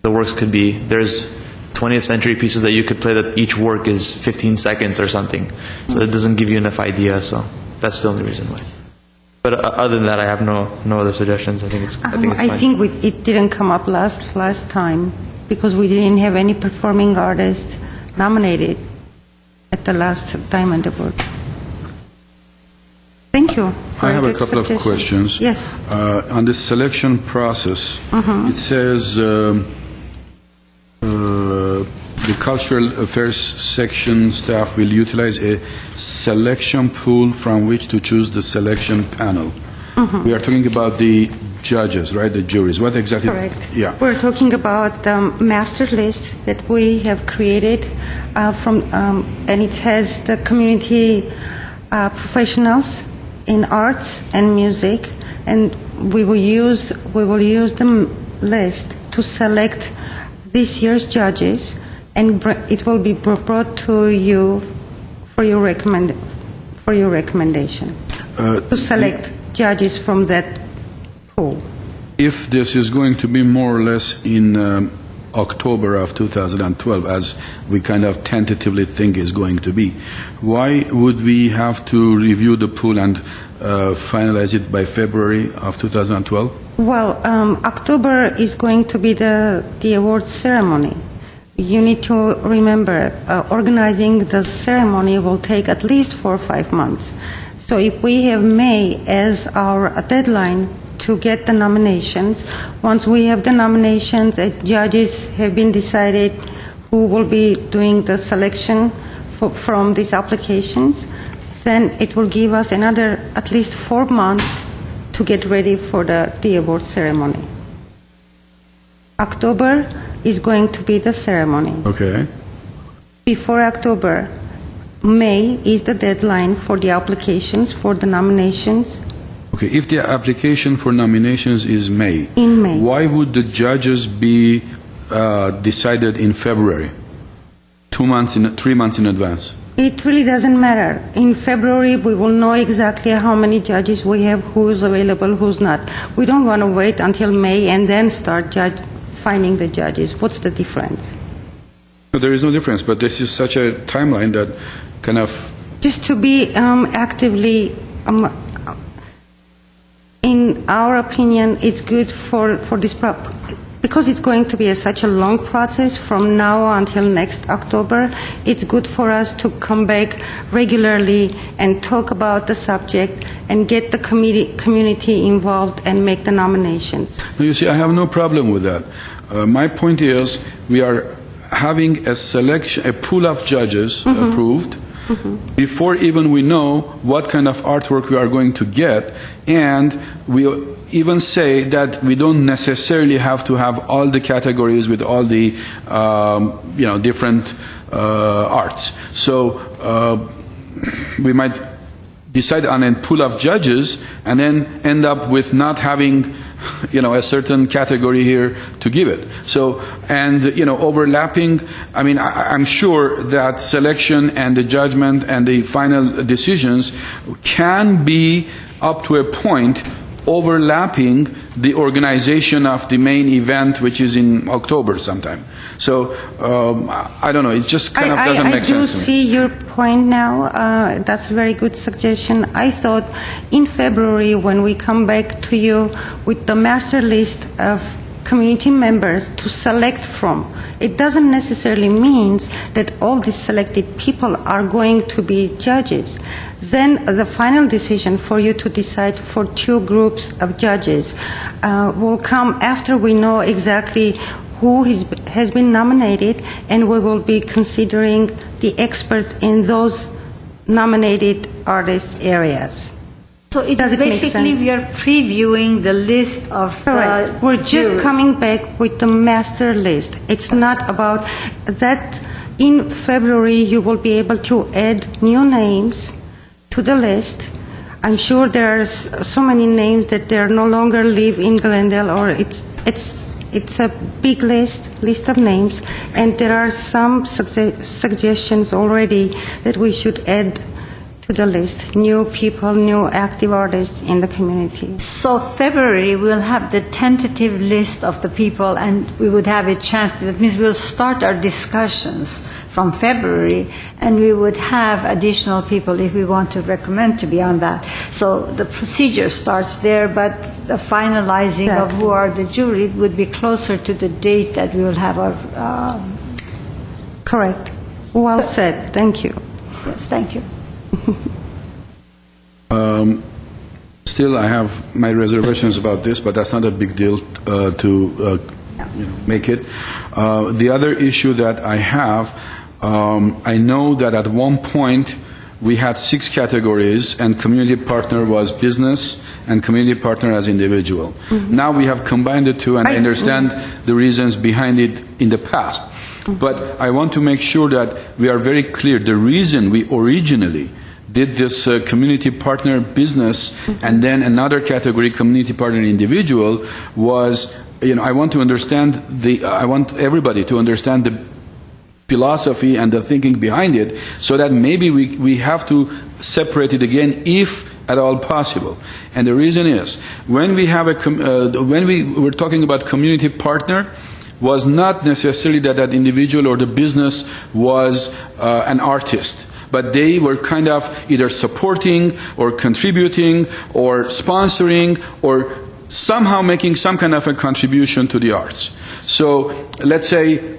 the works could be there's 20th century pieces that you could play that each work is 15 seconds or something. So it doesn't give you enough idea. So that's the only reason why. But uh, other than that, I have no no other suggestions. I think it's I think Um, it's I fine. think we, it didn't come up last, last time because we didn't have any performing artist nominated at the last time on the Award. Thank you. I have a couple of questions. Yes. Uh, On the selection process, Mhm. it says um, uh, the cultural affairs section staff will utilize a selection pool from which to choose the selection panel. Mhm. We are talking about the judges, right? The juries. What exactly? Correct. Yeah. We're talking about the master list that we have created uh, from, um, and it has the community uh, professionals in arts and music, and we will use we will use the list to select this year's judges, and br- it will be br- brought to you for your recommend for your recommendation Uh, to select judges from that pool. If this is going to be more or less in um, October of 2012, as we kind of tentatively think is going to be, why would we have to review the pool and uh, finalize it by February of 2012? Well, um, October is going to be the, the awards ceremony. You need to remember, uh, organizing the ceremony will take at least four or five months. So if we have May as our deadline to get the nominations, once we have the nominations, uh, judges have been decided who will be doing the selection for, from these applications, then it will give us another at least four months to get ready for the, the award ceremony. October is going to be the ceremony. Okay. Before October, May is the deadline for the applications for the nominations. Okay, if the application for nominations is May, In May. why would the judges be uh, decided in February? Two months in, three months in advance? It really doesn't matter. In February, we will know exactly how many judges we have, who's available, who's not. We don't want to wait until May and then start judge, finding the judges. What's the difference? No, there is no difference, but this is such a timeline that kind of Just to be um, actively, um, in our opinion, it's good for, for this, prop- because it's going to be a, such a long process from now until next October, it's good for us to come back regularly and talk about the subject and get the committee, community involved and make the nominations. You see, I have no problem with that. Uh, my point is, we are having a selection, a pool of judges approved before even we know what kind of artwork we are going to get, and we even say that we don't necessarily have to have all the categories with all the, um, you know, different uh, arts. So uh, we might decide on a pool of judges and then end up with not having you know a certain category here to give it. So and you know overlapping i mean I, i'm sure that selection and the judgment and the final decisions can be up to a point overlapping the organization of the main event which is in october sometime so um, i don't know it just kind of doesn't I, make I do sense to me see your point now. Uh, that's a very good suggestion. I thought in February, when we come back to you with the master list of community members to select from, it doesn't necessarily mean that all these selected people are going to be judges. Then the final decision for you to decide for two groups of judges uh, will come after we know exactly who has been nominated, and we will be considering the experts in those nominated artist areas. So it Does it basically we are previewing the list of Correct. We're just coming back with the master list. It's not about that. In February, you will be able to add new names to the list. I'm sure there are so many names that they no longer live in Glendale, or it's it's it's a big list list of names, and there are some sugge- suggestions already that we should add to the list. New people, new active artists in the community. So February, we'll have the tentative list of the people, and we would have a chance. That means we'll start our discussions from February, and we would have additional people if we want to recommend to be on that. So the procedure starts there, but the finalizing of who are the jury would be closer to the date that we will have our. Um, Correct. Well said. Thank you. yes, thank you. Um, Still, I have my reservations about this, but that's not a big deal uh, to uh, you know, make it. Uh, The other issue that I have, um, I know that at one point, we had six categories, and community partner was business, and community partner as individual. Now we have combined the two, and I I- understand the reasons behind it in the past. But I want to make sure that we are very clear. The reason we originally did this uh, community partner business and then another category, community partner individual, was, you know, I want to understand the, I want everybody to understand the philosophy and the thinking behind it so that maybe we, we have to separate it again if at all possible. And the reason is, when we have a, com- uh, when we were talking about community partner, was not necessarily that that individual or the business was uh, an artist. But they were kind of either supporting or contributing or sponsoring or somehow making some kind of a contribution to the arts. So let's say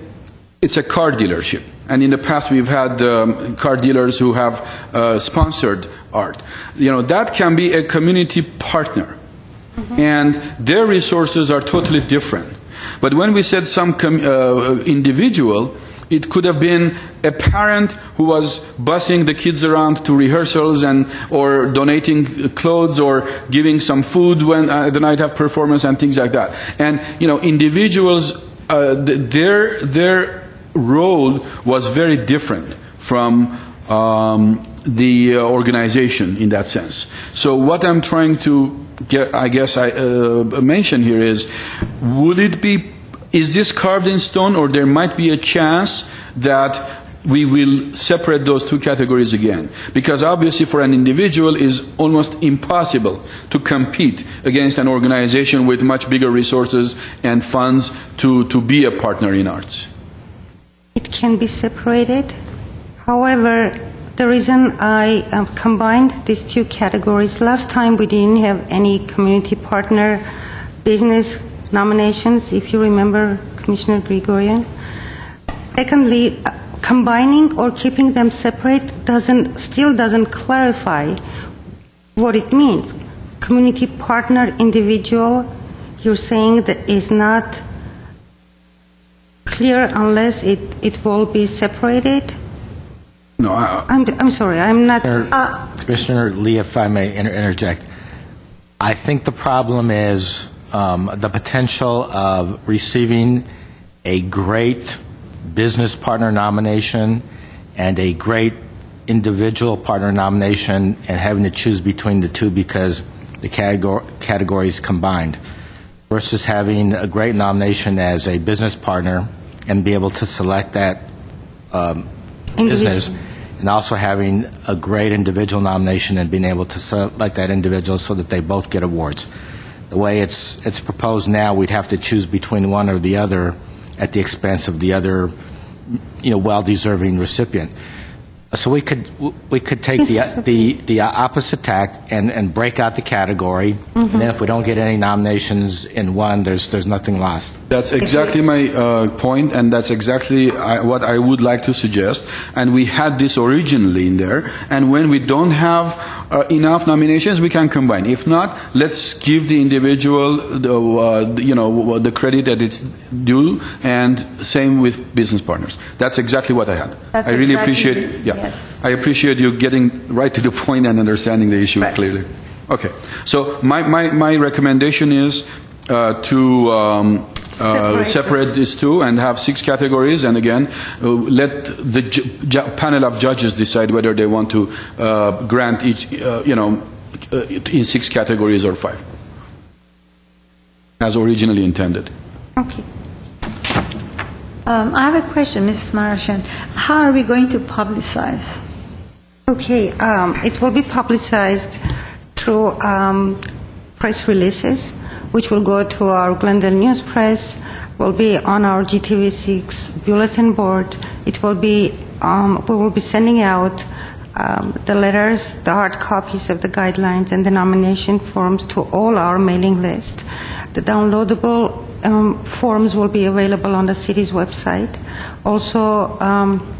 it's a car dealership. And in the past, we've had um, car dealers who have uh, sponsored art. You know, that can be a community partner. And their resources are totally different. But when we said some com- uh, individual, it could have been a parent who was busing the kids around to rehearsals and or donating clothes or giving some food when uh, the night of performance and things like that. And you know, individuals, uh, th- their their role was very different from um, the uh, organization in that sense. So what I'm trying to get, I guess, I uh, mention here is, would it be, is this carved in stone, or there might be a chance that we will separate those two categories again? Because obviously, for an individual, is almost impossible to compete against an organization with much bigger resources and funds to, to be a partner in arts. It can be separated. However, the reason I um, combined these two categories, last time we didn't have any community partner business nominations, if you remember, Commissioner Gregorian. Secondly, uh, combining or keeping them separate doesn't, still doesn't clarify what it means. Community partner individual, you're saying that is not clear unless it, it will be separated? No, I, I'm, I'm sorry, I'm not. Commissioner- uh, Commissioner Lee, if I may inter- interject, I think the problem is um, the potential of receiving a great business partner nomination and a great individual partner nomination and having to choose between the two because the categor- categories combined versus having a great nomination as a business partner and be able to select that um, business and also having a great individual nomination and being able to select that individual so that they both get awards. The way it's, it's proposed now, we'd have to choose between one or the other at the expense of the other, you know, well-deserving recipient. So we could, we could take the, the, the opposite tact and, and break out the category, and then if we don't get any nominations in one, there's, there's nothing lost. That's exactly my uh, point, and that's exactly I, what I would like to suggest. And we had this originally in there. And when we don't have uh, enough nominations, we can combine. If not, let's give the individual, the, uh, you know, the credit that it's due, and same with business partners. That's exactly what I had. That's I really exactly- appreciate. Yeah, yes. I appreciate you getting right to the point and understanding the issue Right. clearly. Okay, so my, my, my recommendation is uh, to um, uh, Separate. these two and have six categories, and again, uh, let the panel of judges decide whether they want to uh, grant each, uh, you know, uh, in six categories or five, as originally intended. Okay. Um, I have a question, Mrs. Marashan. How are we going to publicize? Okay, um, it will be publicized through um, press releases, which will go to our Glendale News Press, will be on our GTV6 bulletin board. It will be, um, we will be sending out um, the letters, the hard copies of the guidelines and the nomination forms to all our mailing list. The downloadable um, forms will be available on the city's website. Also, um,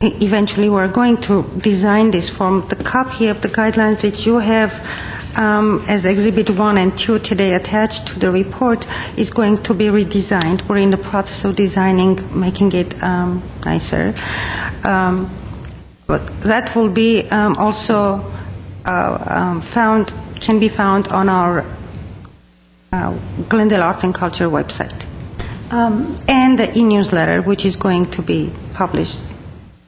eventually we're going to design this form. The copy of the guidelines that you have um, as Exhibit 1 and 2 today attached to the report is going to be redesigned. We're in the process of designing, making it um, nicer. Um, But that will be um, also uh, um, found, can be found on our uh, Glendale Arts and Culture website. Um, And the e-newsletter, which is going to be published.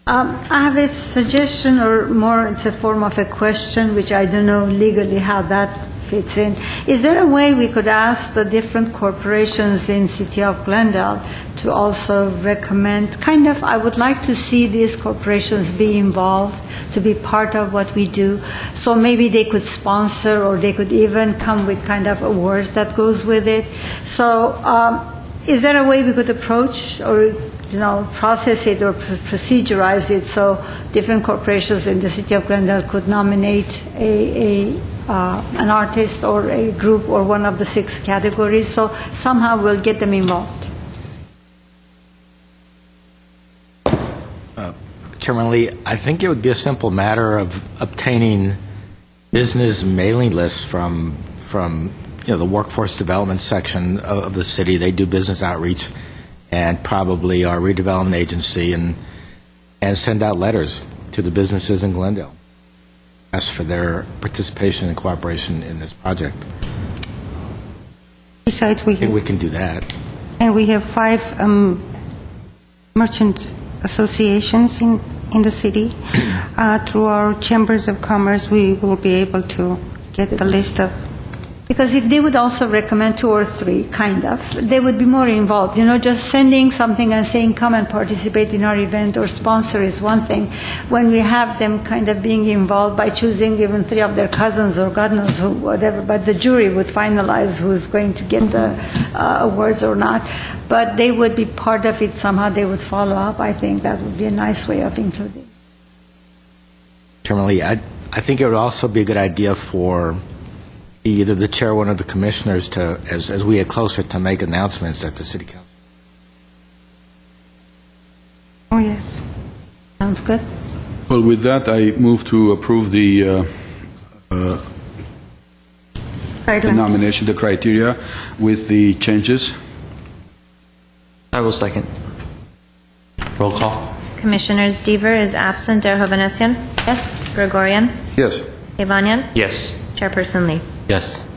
Um, I have a suggestion, or more, it's a form of a question, which I don't know legally how that fits in. Is there a way we could ask the different corporations in City of Glendale to also recommend, kind of, I would like to see these corporations be involved, to be part of what we do. So maybe they could sponsor, or they could even come with kind of awards that goes with it. So um, is there a way we could approach or you know process it or pr- procedurize it so different corporations in the city of Glendale could nominate a, a uh, an artist or a group or one of the six categories so somehow we'll get them involved Chairman Lee, I think it would be a simple matter of obtaining business mailing lists from, from, you know, the workforce development section of, of the city. They do business outreach and probably our redevelopment agency and, and send out letters to the businesses in Glendale. Ask for their participation and cooperation in this project. Besides, we I think we can do that. And we have five um, merchant associations in, in the city. Uh, Through our chambers of commerce, we will be able to get the list of, Because if they would also recommend two or three, kind of, they would be more involved. You know, just sending something and saying, come and participate in our event or sponsor is one thing. When we have them kind of being involved by choosing even three of their cousins or God knows who, whatever, but the jury would finalize who's going to get the uh, awards or not. But they would be part of it somehow, they would follow up. I think that would be a nice way of including. Lee, I, I think it would also be a good idea for either the chair or one of the commissioners to, as, as we get closer, to make announcements at the city council. oh, yes. Sounds good? Well, with that, I move to approve the uh, uh, the nomination, the criteria with the changes. I will second. Roll call. Commissioners Deaver is absent. Der Yes. Gregorian? Yes. Evanian? Yes. Chairperson Lee. Yes.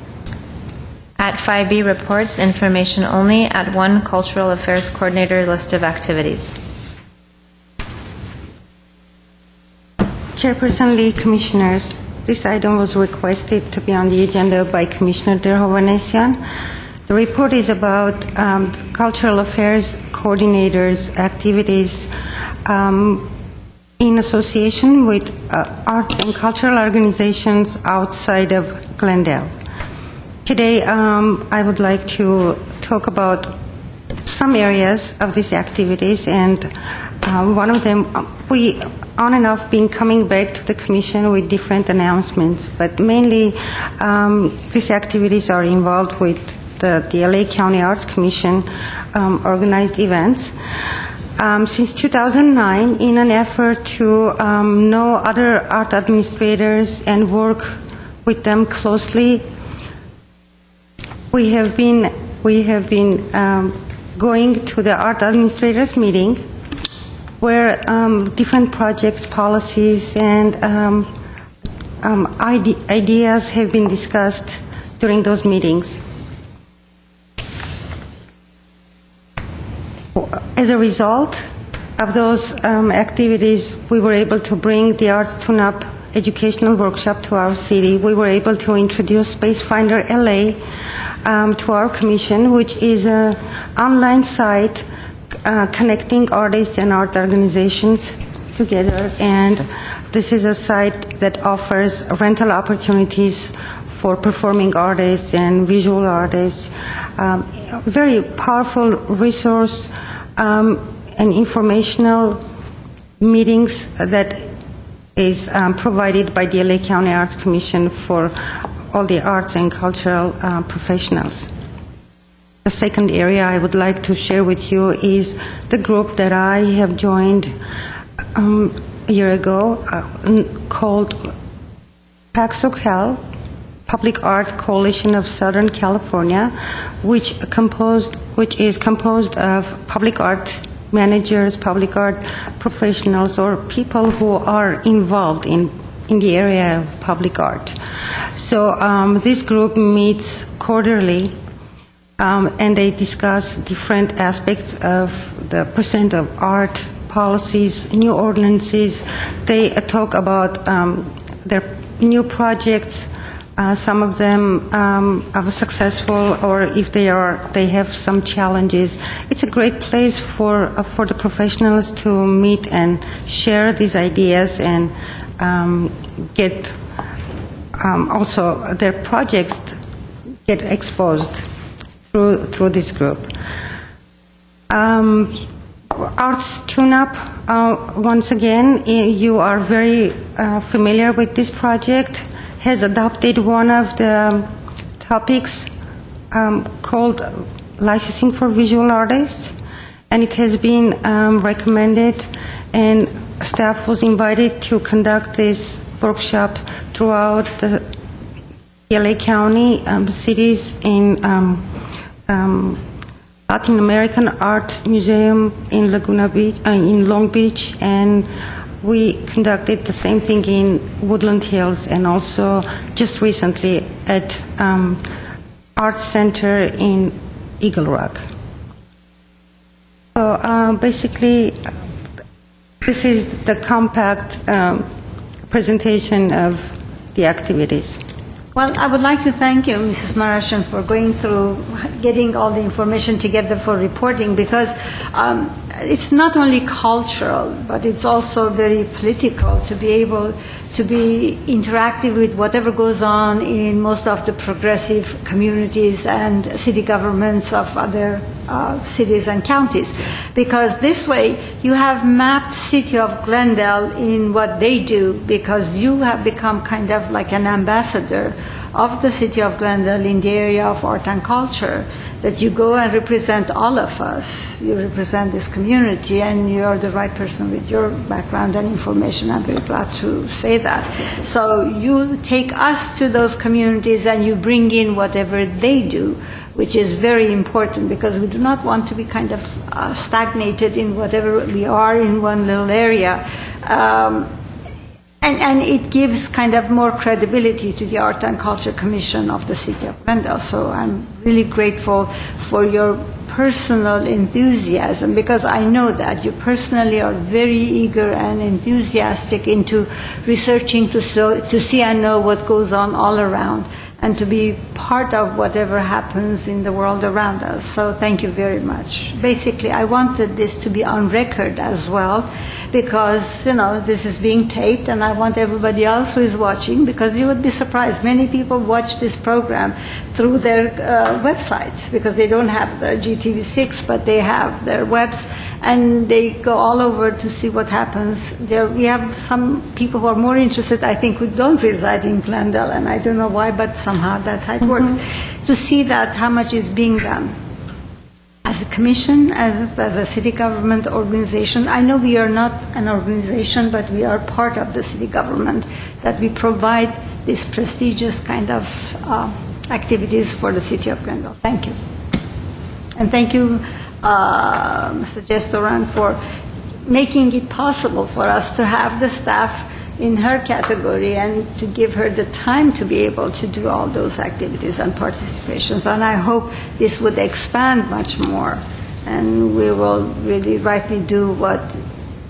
At 5B, reports, information only. At 1, Cultural Affairs Coordinator, list of activities. Chairperson Lee, Commissioners, this item was requested to be on the agenda by Commissioner Derhovanesian. The report is about um, cultural affairs coordinators' activities um, in association with uh, arts and cultural organizations outside of Glendale. Today, um, I would like to talk about some areas of these activities, and uh, one of them, uh, we on and off been coming back to the commission with different announcements, but mainly um, these activities are involved with the, the LA County Arts Commission um, organized events. Um, since 2009, in an effort to um, know other art administrators and work with them closely, we have been we have been um, going to the art administrators meeting, where um, different projects, policies, and um, um, ide- ideas have been discussed during those meetings. As a result of those um, activities, we were able to bring the Arts Tune-Up educational workshop to our city. We were able to introduce Spacefinder LA um, to our commission, which is an online site uh, connecting artists and art organizations together. And this is a site that offers rental opportunities for performing artists and visual artists. Um, very powerful resource um, and informational meetings that is um, provided by the LA County Arts Commission for all the arts and cultural uh, professionals. The second area I would like to share with you is the group that I have joined um, a year ago uh, called PACSOCAL, Public Art Coalition of Southern California, which composed which is composed of public art managers, public art professionals, or people who are involved in, in the area of public art. So um, this group meets quarterly um, and they discuss different aspects of the percent of art policies, new ordinances. They uh, talk about um, their new projects. Uh, some of them um, are successful, or if they are, they have some challenges. It's a great place for uh, for the professionals to meet and share these ideas and um, get um, also their projects get exposed through through this group. Um, Arts Tune-Up, uh, once again, eh, you are very uh, familiar with this project, has adopted one of the topics um, called licensing for visual artists, and it has been um, recommended, and staff was invited to conduct this workshop throughout the LA County um, cities in um, um, Latin American Art Museum in Laguna Beach, uh, in Long Beach, and we conducted the same thing in Woodland Hills, and also just recently at um, Art Center in Eagle Rock. So uh, basically, this is the compact um, presentation of the activities. Well, I would like to thank you, Mrs. Marashan, for going through, getting all the information together for reporting, because um, it's not only cultural, but it's also very political to be able to be interactive with whatever goes on in most of the progressive communities and city governments of other uh, cities and counties. Because this way, you have mapped city of Glendale in what they do, because you have become kind of like an ambassador of the city of Glendale in the area of art and culture that you go and represent all of us. You represent this community, and you're the right person with your background and information. I'm very glad to say that. So you take us to those communities and you bring in whatever they do, which is very important because we do not want to be kind of uh, stagnated in whatever we are in one little area. Um, and, and it gives kind of more credibility to the Art and Culture Commission of the City of Glendale. So I'm really grateful for your personal enthusiasm because I know that you personally are very eager and enthusiastic into researching to, so, to see and know what goes on all around and to be part of whatever happens in the world around us. So thank you very much. Basically, I wanted this to be on record as well because, you know, this is being taped and I want everybody else who is watching because you would be surprised. Many people watch this program through their uh, website because they don't have the GTV6 but they have their webs and they go all over to see what happens. There, we have some people who are more interested, I think, who don't reside in Glendale and I don't know why, but somehow that's how it works, to see that how much is being done. As a commission, as, as a city government organization, I know we are not an organization, but we are part of the city government, that we provide these prestigious kind of uh, activities for the city of Glendale. Thank you. And thank you, uh, Mr. Gestoran, for making it possible for us to have the staff in her category and to give her the time to be able to do all those activities and participations. And I hope this would expand much more and we will really rightly do what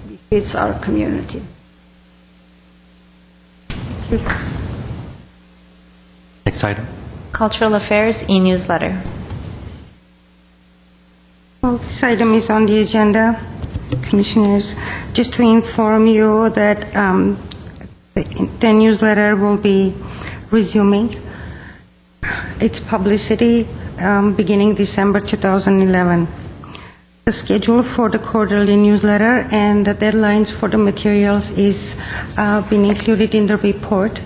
befits our community. Next item. Cultural Affairs e-newsletter. Well, this item is on the agenda, Commissioners. Just to inform you that um, the, newsletter will be resuming its publicity um, beginning December 2011. The schedule for the quarterly newsletter and the deadlines for the materials is uh, being included in the report.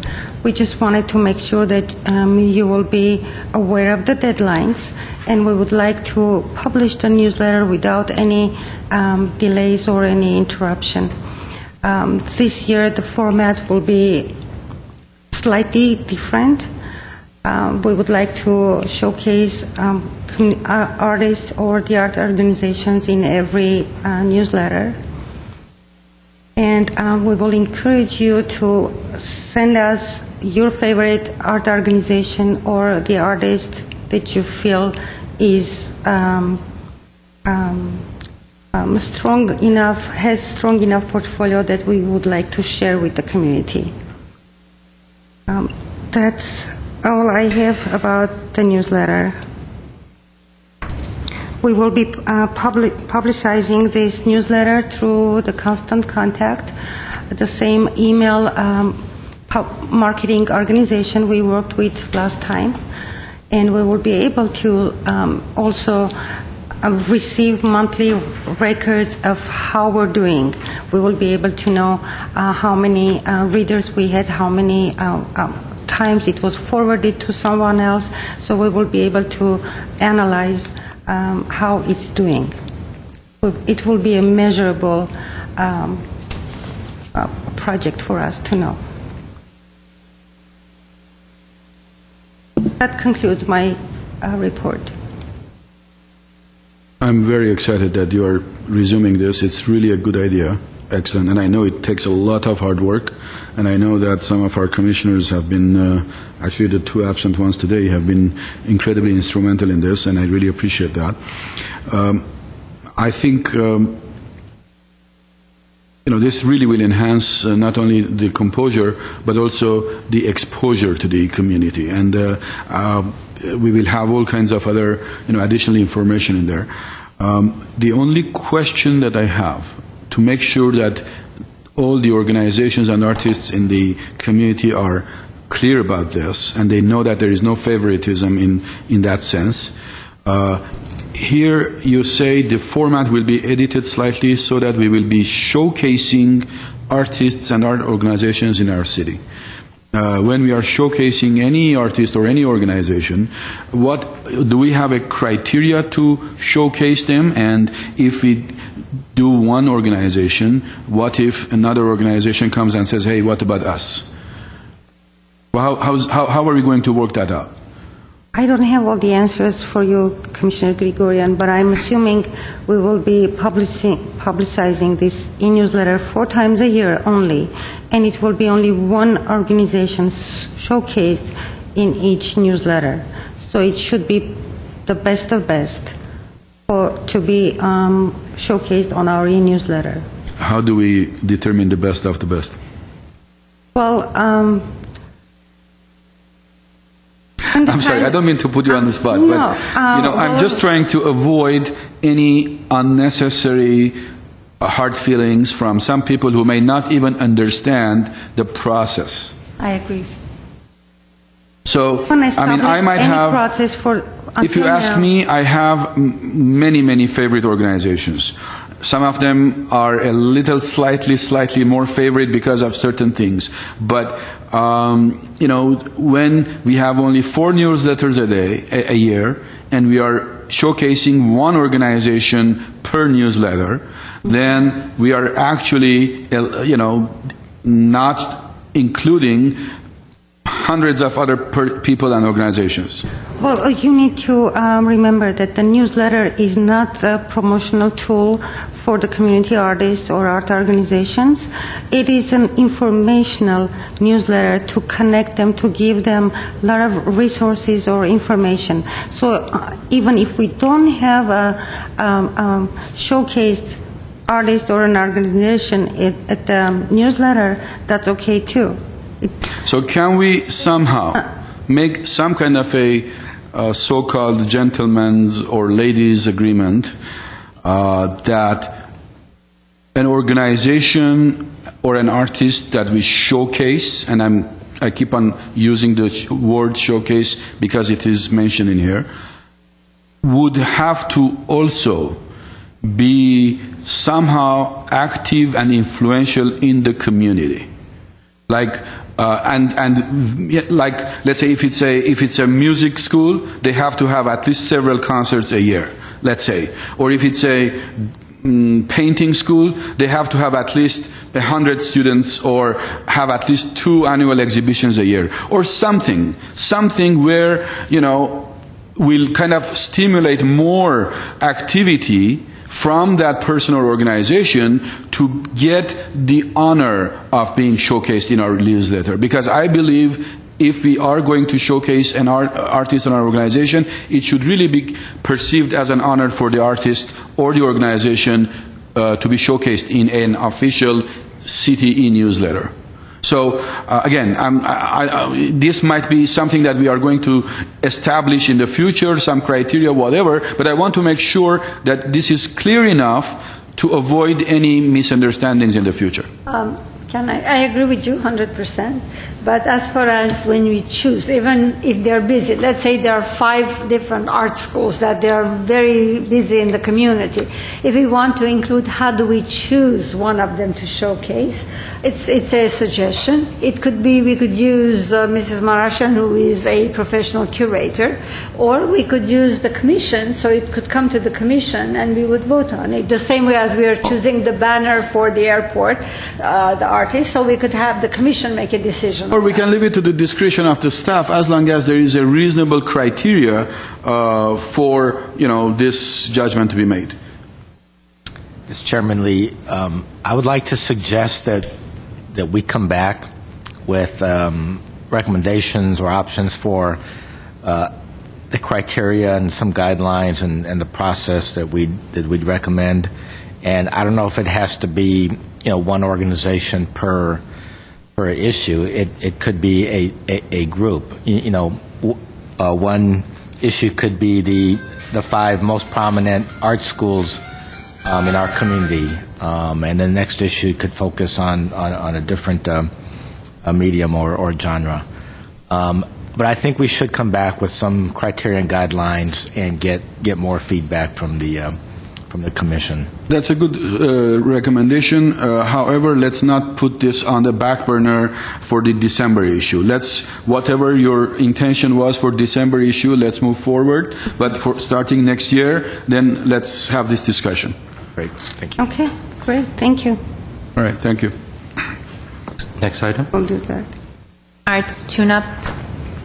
We just wanted to make sure that um, you will be aware of the deadlines, and we would like to publish the newsletter without any um, delays or any interruption. Um, this year, the format will be slightly different. um, we would like to showcase um, artists or the art organizations in every uh, newsletter. And um, we will encourage you to send us your favorite art organization or the artist that you feel is um, strong enough, has strong enough portfolio that we would like to share with the community. Um, that's all I have about the newsletter. We will be uh, public, publicizing this newsletter through the constant contact, the same email um, marketing organization we worked with last time, and we will be able to um, also receive monthly records of how we're doing. We will be able to know uh, how many uh, readers we had, how many uh, um, times it was forwarded to someone else, so we will be able to analyze um, how it's doing. It will be a measurable um, uh, project for us to know. That concludes my uh, report. I'm very excited that you are resuming this. It's really a good idea. Excellent. And I know it takes a lot of hard work. And I know that some of our commissioners have been, uh, actually, the two absent ones today have been incredibly instrumental in this, and I really appreciate that. Um, I think. Um, you know, this really will enhance uh, not only the composure, but also the exposure to the community. And uh, uh, we will have all kinds of other, you know, additional information in there. Um, the only question that I have to make sure that all the organizations and artists in the community are clear about this and they know that there is no favoritism in, in that sense. Uh, here you say the format will be edited slightly so that we will be showcasing artists and art organizations in our city. Uh, when we are showcasing any artist or any organization, what do we have a criteria to showcase them? And if we do one organization, what if another organization comes and says, "Hey, what about us?" Well, how, how, how are we going to work that out? I don't have all the answers for you, Commissioner Gregorian, but I'm assuming we will be publishing, publicizing this e-newsletter four times a year only, and it will be only one organization s- showcased in each newsletter. So it should be the best of best for, to be um, showcased on our e-newsletter. How do we determine the best of the best? Well, um, I'm sorry, I don't mean to put you on the spot, No, but you know, uh, I'm just trying to avoid any unnecessary uh, hard feelings from some people who may not even understand the process. I agree. So, I I mean, I might have. process for If you ask me, I have m- many, many favorite organizations. Some of them are a little slightly, slightly more favorite because of certain things. But, um, you know, when we have only four newsletters a day, a, a year, and we are showcasing one organization per newsletter, then we are actually, uh, you know, not including hundreds of other people and organizations. Well, uh, you need to um, remember that the newsletter is not a promotional tool for the community artists or art organizations. It is an informational newsletter to connect them, to give them a lot of resources or information. So uh, even if we don't have a um, um, showcased artist or an organization at, at the newsletter, that's okay too. It, So can we somehow make some kind of a uh, so-called gentlemen's or ladies' agreement uh, that an organization or an artist that we showcase, and I'm, I keep on using the word showcase because it is mentioned in here, would have to also be somehow active and influential in the community. Like uh, and and like let's say if it's a if it's a music school they have to have at least several concerts a year let's say. Or if it's a mm, painting school, they have to have at least 100 students or have at least two annual exhibitions a year. Or something, something where, you know, will kind of stimulate more activity from that person or organization to get the honor of being showcased in our newsletter. Because I believe if we are going to showcase an art, artist in our organization, it should really be perceived as an honor for the artist or the organization uh, to be showcased in an official CTE newsletter. So uh, again, I, I, this might be something that we are going to establish in the future, some criteria, whatever. But I want to make sure that this is clear enough to avoid any misunderstandings in the future. Um, Can I, I agree with you 100%, but as far as when we choose, even if they're busy, let's say there are five different art schools that they are very busy in the community. If we want to include, how do we choose one of them to showcase? It's, it's a suggestion. It could be, we could use uh, Mrs. Marashan, who is a professional curator, or we could use the commission, so it could come to the commission and we would vote on it. The same way as we are choosing the banner for the airport, uh, the artist, so we could have the commission make a decision. Or we can leave it to the discretion of the staff as long as there is a reasonable criteria uh, for, you know, this judgment to be made. Mr. Chairman Lee, um, I would like to suggest that, that we come back with um, recommendations or options for uh, the criteria and some guidelines and, and the process that we that we'd recommend. And I don't know if it has to be, you know, one organization per per issue. It it could be a a, a group. You, you know, uh, one issue could be the the five most prominent art schools um, in our community, um, and the next issue could focus on on, on a different um, a medium or, or genre. Um, but I think we should come back with some criteria and guidelines and get get more feedback from the um, from the commission. That's a good uh, recommendation. Uh, however, let's not put this on the back burner for the December issue. Let's, whatever your intention was for December issue, let's move forward. But for starting next year, then let's have this discussion. Great, thank you. Okay, great, thank you. All right, thank you. Next item. We'll do that. Arts Tune-Up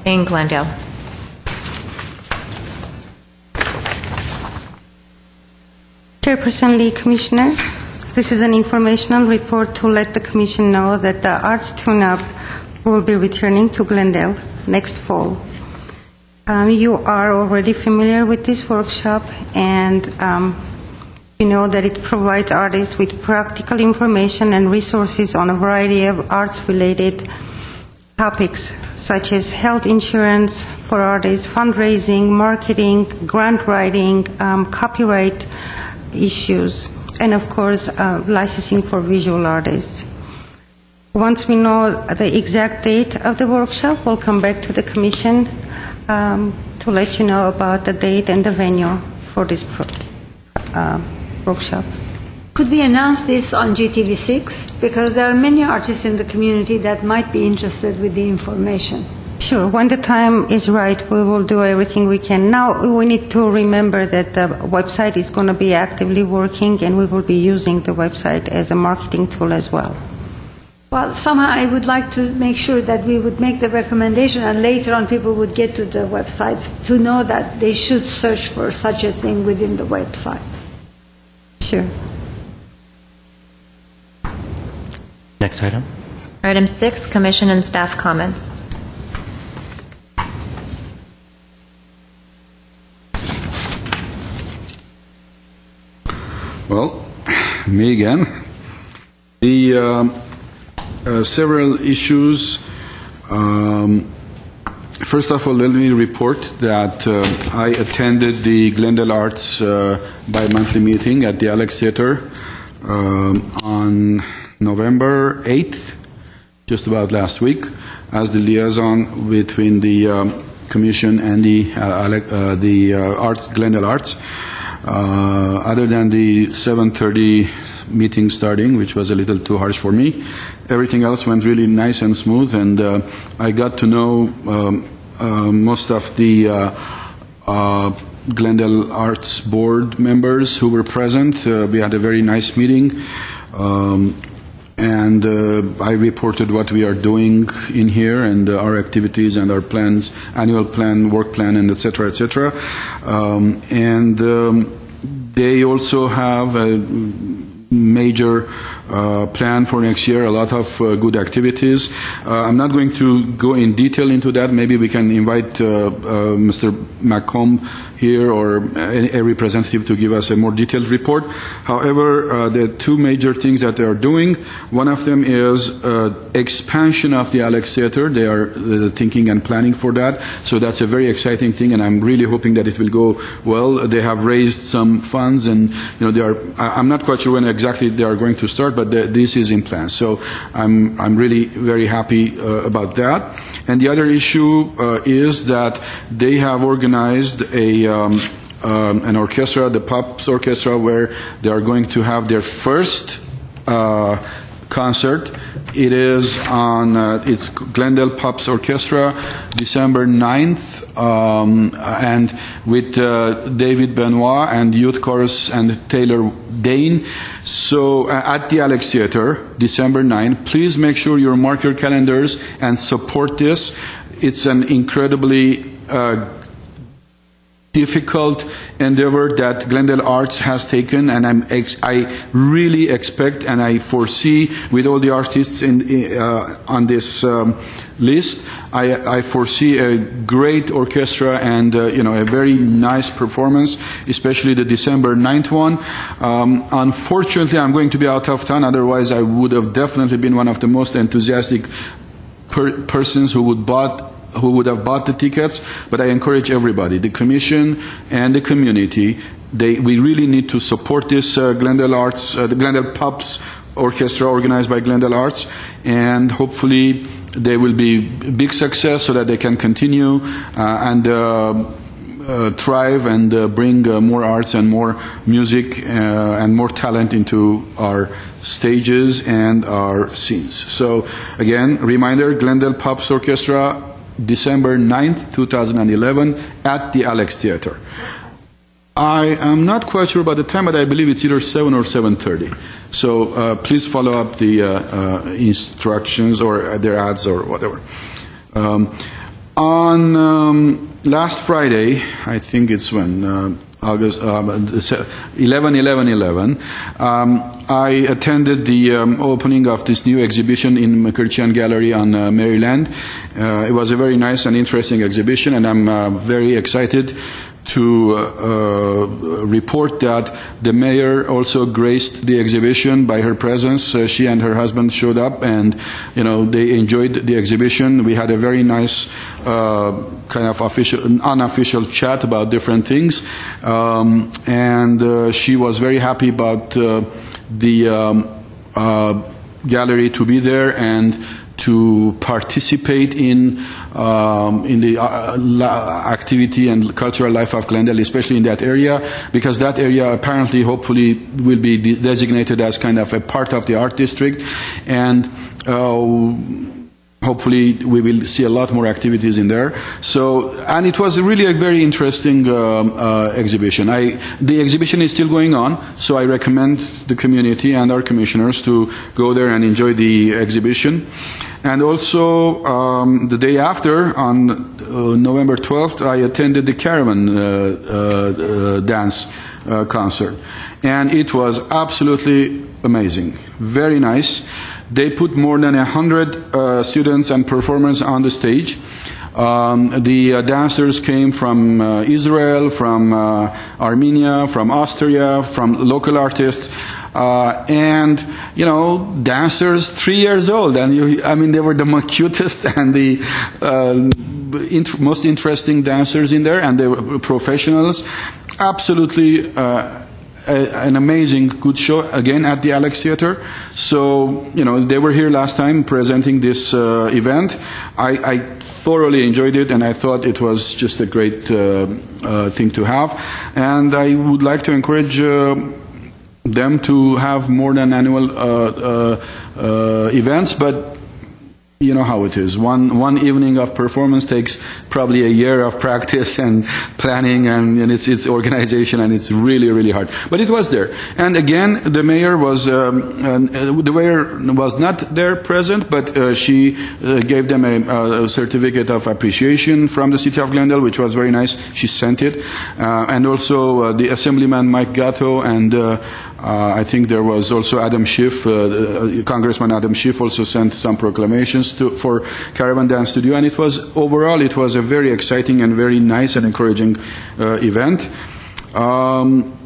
in Glendale. Chairperson Lee, Commissioners, this is an informational report to let the Commission know that the Arts Tune-Up will be returning to Glendale next fall. Um, You are already familiar with this workshop, and um, you know that it provides artists with practical information and resources on a variety of arts-related topics such as health insurance for artists, fundraising, marketing, grant writing, um, copyright issues, and of course, uh, licensing for visual artists. Once we know the exact date of the workshop, we'll come back to the commission um, to let you know about the date and the venue for this uh, workshop. Could we announce this on GTV6? Because there are many artists in the community that might be interested with the information. Sure, when the time is right, we will do everything we can. Now, we need to remember that the website is going to be actively working, and we will be using the website as a marketing tool as well. Well, somehow I would like to make sure that we would make the recommendation and later on people would get to the websites to know that they should search for such a thing within the website. Sure. Next item. Item six, commission and staff comments. Well, me again. The um, uh, several issues. Um, first of all, let me report that uh, I attended the Glendale Arts uh, bi-monthly meeting at the Alex Theater um, on November 8th, just about last week, as the liaison between the um, commission and the uh, uh, the uh, Arts Glendale Arts. Uh, other than the 7:30 meeting starting, which was a little too harsh for me, everything else went really nice and smooth, and uh, I got to know um, uh, most of the uh, uh, Glendale Arts Board members who were present. Uh, we had a very nice meeting. Um, and uh, I reported what we are doing in here and uh, our activities and our plans, annual plan, work plan, and etc. cetera, et cetera. Um, and um, they also have a major uh, plan for next year, a lot of uh, good activities. Uh, I'm not going to go in detail into that. Maybe we can invite uh, uh, Mr. McComb here or a, a representative to give us a more detailed report. However, the two major things that they are doing, one of them is expansion of the Alex Theater. They are thinking and planning for that. So that's a very exciting thing, and I'm really hoping that it will go well. They have raised some funds, and you know they are. I- I'm not quite sure when exactly they are going to start, but this is in plan. So I'm I'm really very happy uh, about that. And the other issue uh, is that they have organized a um, um, an orchestra, the Pops Orchestra, where they are going to have their first uh, concert. It is on uh, it's Glendale Pops Orchestra, December 9th, um, and with uh, David Benoit and Youth Chorus and Taylor Dayne. So uh, at the Alex Theater, December 9th. Please make sure you mark your calendars and support this. It's an incredibly uh, difficult endeavor that Glendale Arts has taken, and I'm I really expect and I foresee with all the artists in, uh, on this um, list, I, I foresee a great orchestra and uh, you know a very nice performance, especially the December 9th one. Um, unfortunately, I'm going to be out of town. Otherwise, I would have definitely been one of the most enthusiastic per- persons who would bought who would have bought the tickets, but I encourage everybody, the commission and the community, they, we really need to support this uh, Glendale Arts, uh, the Glendale Pops Orchestra organized by Glendale Arts, and hopefully they will be big success so that they can continue uh, and uh, uh, thrive and uh, bring more arts and more music and more talent into our stages and our scenes. So again, reminder, Glendale Pops Orchestra, December 9th, 2011 at the Alex Theater. I am not quite sure about the time, but I believe it's either 7 or 7.30. So uh, please follow up the uh, uh, instructions or their ads or whatever. Um, on um, last Friday, I think it's when, uh, August, um, 11, 11, 11, um, I attended the um, opening of this new exhibition in McCurcheon Gallery on uh, Maryland. Uh, it was a very nice and interesting exhibition, and I'm uh, very excited to uh, uh, report that the mayor also graced the exhibition by her presence. Uh, she and her husband showed up, and you know they enjoyed the exhibition. We had a very nice uh, kind of official, unofficial chat about different things, um, and uh, she was very happy about uh, the um, gallery to be there and to participate in um, in the uh, activity and cultural life of Glendale, especially in that area, because that area apparently, hopefully, will be de- designated as kind of a part of the art district, and. Uh, hopefully we will see a lot more activities in there. So, and it was really a very interesting um, uh, exhibition. I, the exhibition is still going on, so I recommend the community and our commissioners to go there and enjoy the exhibition. And also, um, the day after, on uh, November 12th, I attended the Caravan uh, uh, dance uh, concert. And it was absolutely amazing. Very nice. They put more than 100 uh, students and performers on the stage. Um, the uh, dancers came from uh, Israel, from uh, Armenia, from Austria, from local artists. Uh, and you know, dancers three years old, and you, I mean, they were the cutest and the uh, int- most interesting dancers in there, and they were professionals. Absolutely uh, a, an amazing good show again at the Alex Theater. So you know they were here last time presenting this uh, event. I, I thoroughly enjoyed it, and I thought it was just a great uh, uh, thing to have. And I would like to encourage. Them to have more than annual uh, uh, uh, events, but you know how it is. One one evening of performance takes probably a year of practice and planning and, and its, its organization, and it's really, really hard. But it was there. And again, the mayor was, um, uh, the mayor was not there present, but uh, she uh, gave them a, a certificate of appreciation from the city of Glendale, which was very nice. She sent it. Uh, and also the Assemblyman Mike Gatto and uh, I think there was also Adam Schiff, uh, uh, Congressman Adam Schiff also sent some proclamations to, for Caravan Dance Studio, and it was overall it was a very exciting and very nice and encouraging uh, event. Um,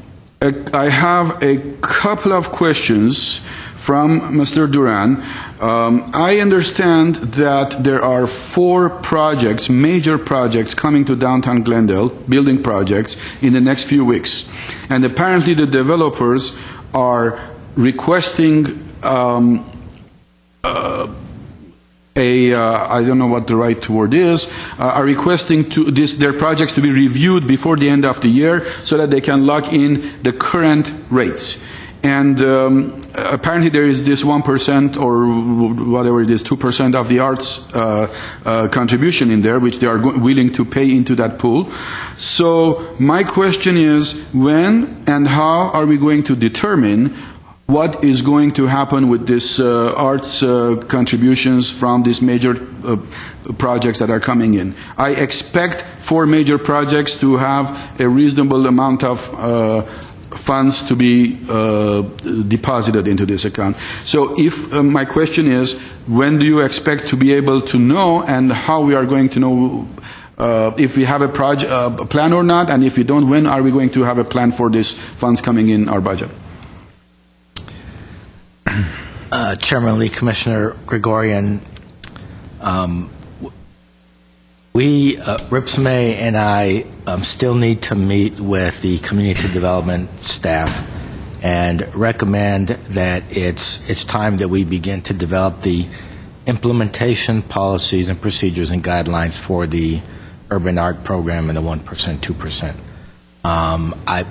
I have a couple of questions from Mr. Duran. Um, I understand that there are four projects, major projects, coming to downtown Glendale, building projects, in the next few weeks. And apparently the developers are requesting um, uh, a, uh, I don't know what the right word is, uh, are requesting to this, their projects to be reviewed before the end of the year so that they can lock in the current rates. And um, apparently there is this 1% or whatever it is, 2% of the arts uh, uh, contribution in there, which they are willing to pay into that pool. So my question is, when and how are we going to determine what is going to happen with this uh, arts uh, contributions from these major uh, projects that are coming in. I expect four major projects to have a reasonable amount of uh, funds to be uh, deposited into this account. So if uh, my question is, when do you expect to be able to know and how we are going to know uh, if we have a, uh, plan or not, and if we don't, when are we going to have a plan for these funds coming in our budget? Uh, Chairman Lee, Commissioner Gregorian, um, we, uh, Ripsmay and I, um, still need to meet with the community development staff and recommend that it's it's time that we begin to develop the implementation policies and procedures and guidelines for the urban art program and the one percent, two percent. Um, I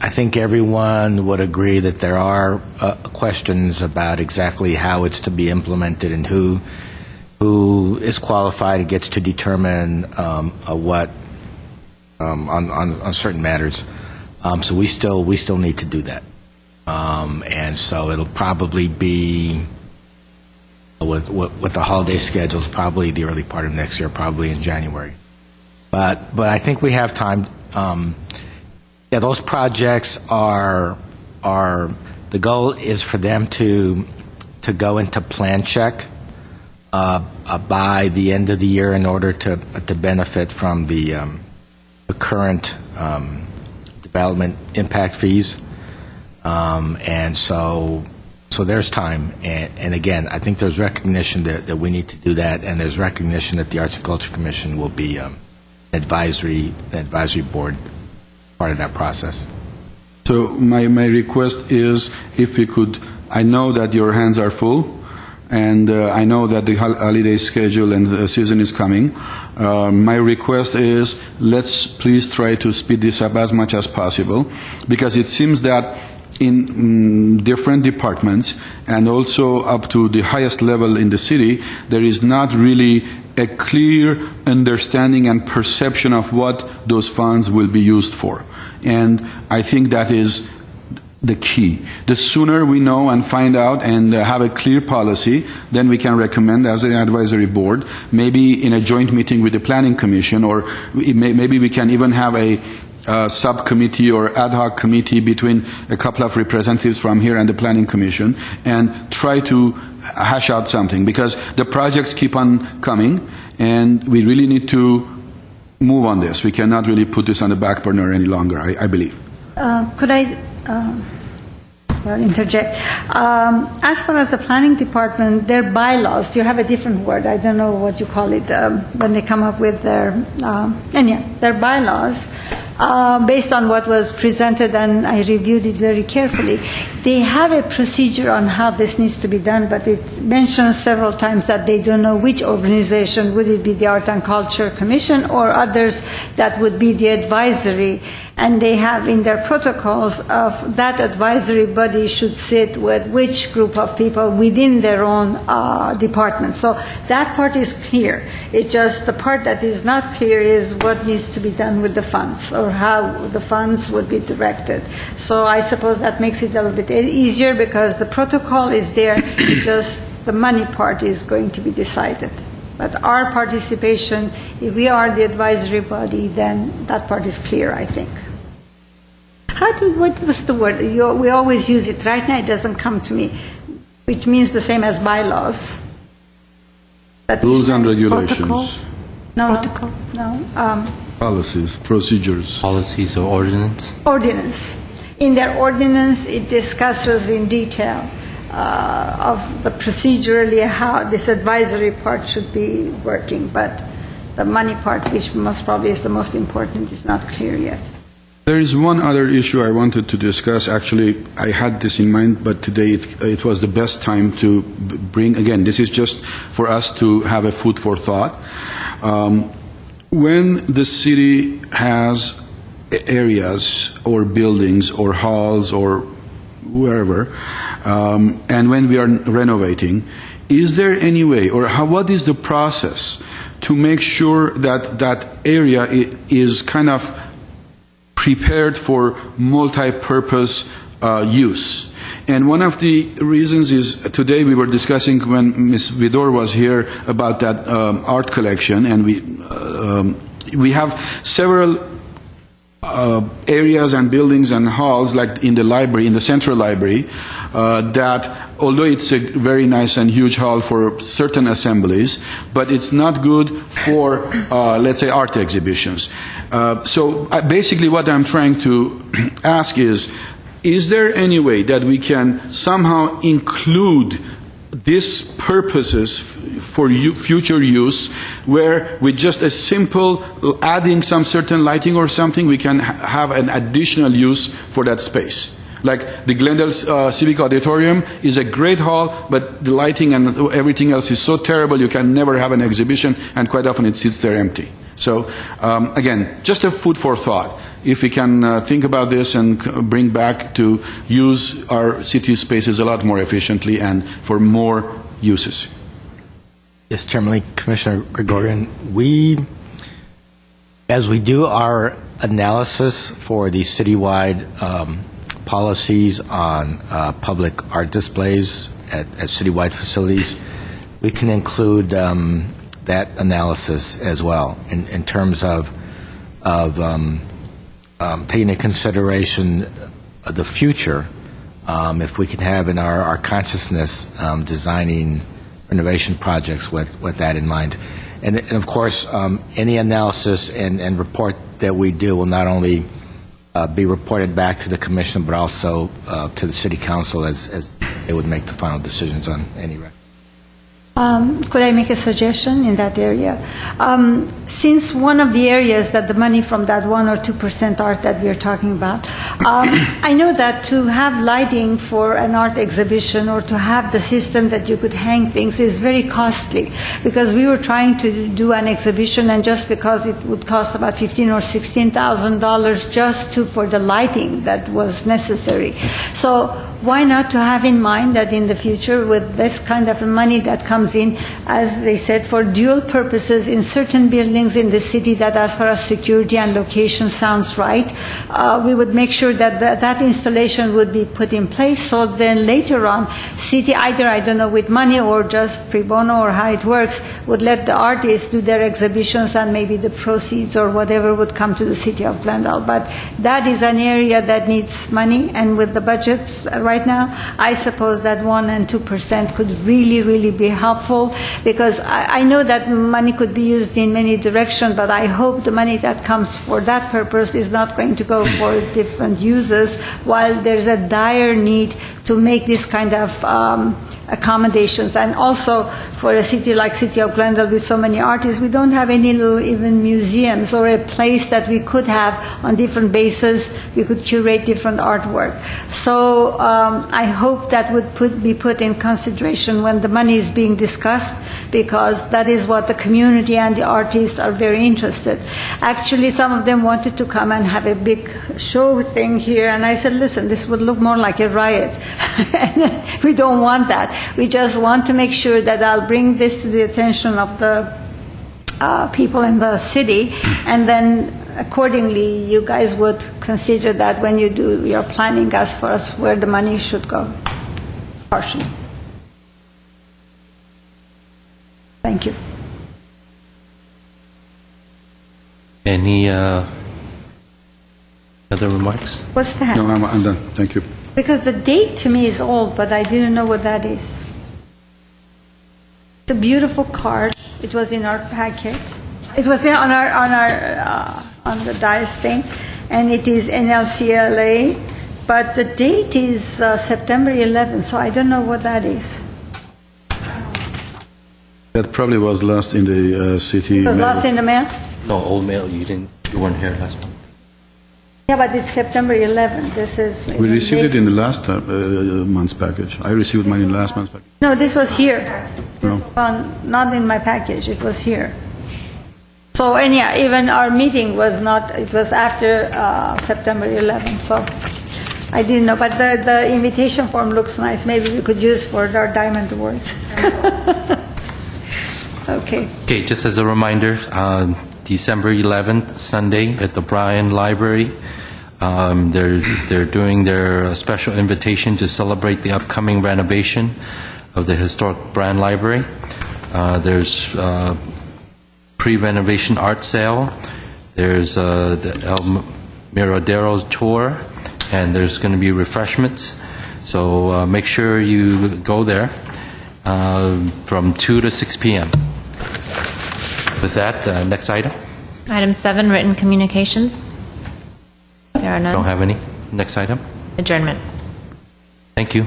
I think everyone would agree that there are uh, questions about exactly how it's to be implemented and who who is qualified and gets to determine um, uh, what um, on, on, on certain matters. Um, so we still we still need to do that, um, and so it'll probably be with, with with the holiday schedules probably the early part of next year, probably in January. But but I think we have time. Um, yeah, those projects are are the goal is for them to to go into plan check uh, uh, by the end of the year in order to to benefit from the, um, the current um, development impact fees, um, and so so there's time. And, and again, I think there's recognition that, that we need to do that, and there's recognition that the Arts and Culture Commission will be um, advisory advisory board part of that process. So my, my request is if we could, I know that your hands are full, and uh, I know that the holiday schedule and the season is coming. Uh, my request is let's please try to speed this up as much as possible, because it seems that in mm, different departments and also up to the highest level in the city, there is not really a clear understanding and perception of what those funds will be used for. And I think that is the key. The sooner we know and find out and uh, have a clear policy, then we can recommend as an advisory board, maybe in a joint meeting with the planning commission, or may, maybe we can even have a uh, subcommittee or ad hoc committee between a couple of representatives from here and the planning commission, and try to hash out something because the projects keep on coming, and we really need to move on this. We cannot really put this on the back burner any longer. I, I believe. Uh, Could I um, well, interject? Um, As far as the planning department, their bylaws, you have a different word, I don't know what you call it, um, when they come up with their, um, and yeah, their bylaws uh, based on what was presented, and I reviewed it very carefully, they have a procedure on how this needs to be done, but it mentions several times that they don't know which organization, would it be the Art and Culture Commission or others that would be the advisory and they have in their protocols of that advisory body should sit with which group of people within their own uh, department. So that part is clear. It just the part that is not clear is what needs to be done with the funds or how the funds would be directed. So I suppose that makes it a little bit easier because the protocol is there. just the money part is going to be decided. But our participation, if we are the advisory body, then that part is clear, I think. How do, what was the word? You, we always use it. Right now it doesn't come to me, which means the same as bylaws. That Rules and protocol? regulations, No, no, no. Um, policies, procedures. Policies or ordinance? ordinance. In their ordinance, it discusses in detail uh, of the procedurally how this advisory part should be working, but the money part, which most probably is the most important, is not clear yet. There is one other issue I wanted to discuss. Actually, I had this in mind, but today it, it was the best time to bring, again, this is just for us to have a food for thought. Um, when the city has areas or buildings or halls or wherever, um, and when we are renovating, is there any way, or how, what is the process to make sure that that area is kind of prepared for multi-purpose uh, use. And one of the reasons is today we were discussing when Ms. Vidor was here about that um, art collection, and we uh, um, we have several uh, areas and buildings and halls, like in the library, in the central library, uh, that although it's a very nice and huge hall for certain assemblies, but it's not good for, uh, let's say, art exhibitions. Uh, so uh, basically, what I'm trying to ask is is there any way that we can somehow include these purposes for future use where with just a simple adding some certain lighting or something we can have an additional use for that space? Like the glendale uh, civic auditorium is a great hall but the lighting and everything else is so terrible you can never have an exhibition and quite often it sits there empty. So um, again just a food for thought if we can uh, think about this and bring back to use our city spaces a lot more efficiently and for more uses. Yes, Chairman Commissioner Gregorian, we, as we do our analysis for the citywide um, policies on uh, public art displays at, at citywide facilities, we can include um, that analysis as well in, in terms of, of um, um, taking into consideration the future, um, if we can have in our, our consciousness um, designing renovation projects with, with that in mind. And, and of course, um, any analysis and, and report that we do will not only uh, be reported back to the commission, but also uh, to the city council as, as they would make the final decisions on any rec- Um, Could I make a suggestion in that area? Um, Since one of the areas that the money from that 1 or 2% art that we are talking about, um, I know that to have lighting for an art exhibition or to have the system that you could hang things is very costly, because we were trying to do an exhibition, and just because it would cost about 15 or 16,000 dollars just to, for the lighting that was necessary. So why not to have in mind that in the future, with this kind of money that comes in, as they said, for dual purposes in certain buildings in the city that as far as security and location sounds right, uh, we would make sure that that, that installation would be put in place, so then later on, city either, I don't know, with money or just pro bono or how it works, would let the artists do their exhibitions and maybe the proceeds or whatever would come to the city of Glendale. But that is an area that needs money, and with the budgets right now. I suppose that 1 and 2% could really, really be helpful because I, I know that money could be used in many directions, but I hope the money that comes for that purpose is not going to go for different uses while there's a dire need to make this kind of um, accommodations. And also for a city like City of Glendale with so many artists, we don't have any little even museums or a place that we could have on different bases. We could curate different artwork. So um, I hope that would put, be put in consideration when the money is being discussed because that is what the community and the artists are very interested. Actually, some of them wanted to come and have a big show thing here, and I said, listen, this would look more like a riot. we don't want that. We just want to make sure that I'll bring this to the attention of the uh, people in the city, and then accordingly, you guys would consider that when you do your planning as far as where the money should go, partially. Thank you. Any uh, other remarks? What's that? No, I'm, I'm done. Thank you. Because the date to me is old, but I didn't know what that is. It's a beautiful card. It was in our packet. It was in- on our on our uh, on the dice thing, and it is NLCLA, but the date is uh, September 11th. So I don't know what that is. That probably was lost in the uh, city. It was mail. lost in the mail. No, old mail, you didn't, you weren't here last month. Yeah, but it's September 11th. This is. We received it in the last uh, uh, month's package. I received mine in last month's package. No, this was here. No. On, not in my package, it was here. So anyhow, even our meeting was not, it was after uh, September 11th, so I didn't know. But the, the invitation form looks nice, maybe we could use for our Diamond Awards. Okay, Okay, just as a reminder, uh, December 11th, Sunday, at the Brand Library, um, they're they're doing their uh, special invitation to celebrate the upcoming renovation of the historic Brand Library. Uh, There's uh, pre-renovation art sale, there's uh, the El Miradero tour, and there's going to be refreshments. So uh, make sure you go there uh, from 2 to 6 p.m. With that, uh, next item. Item seven, written communications. There are none. Don't have any. Next item. Adjournment. Thank you.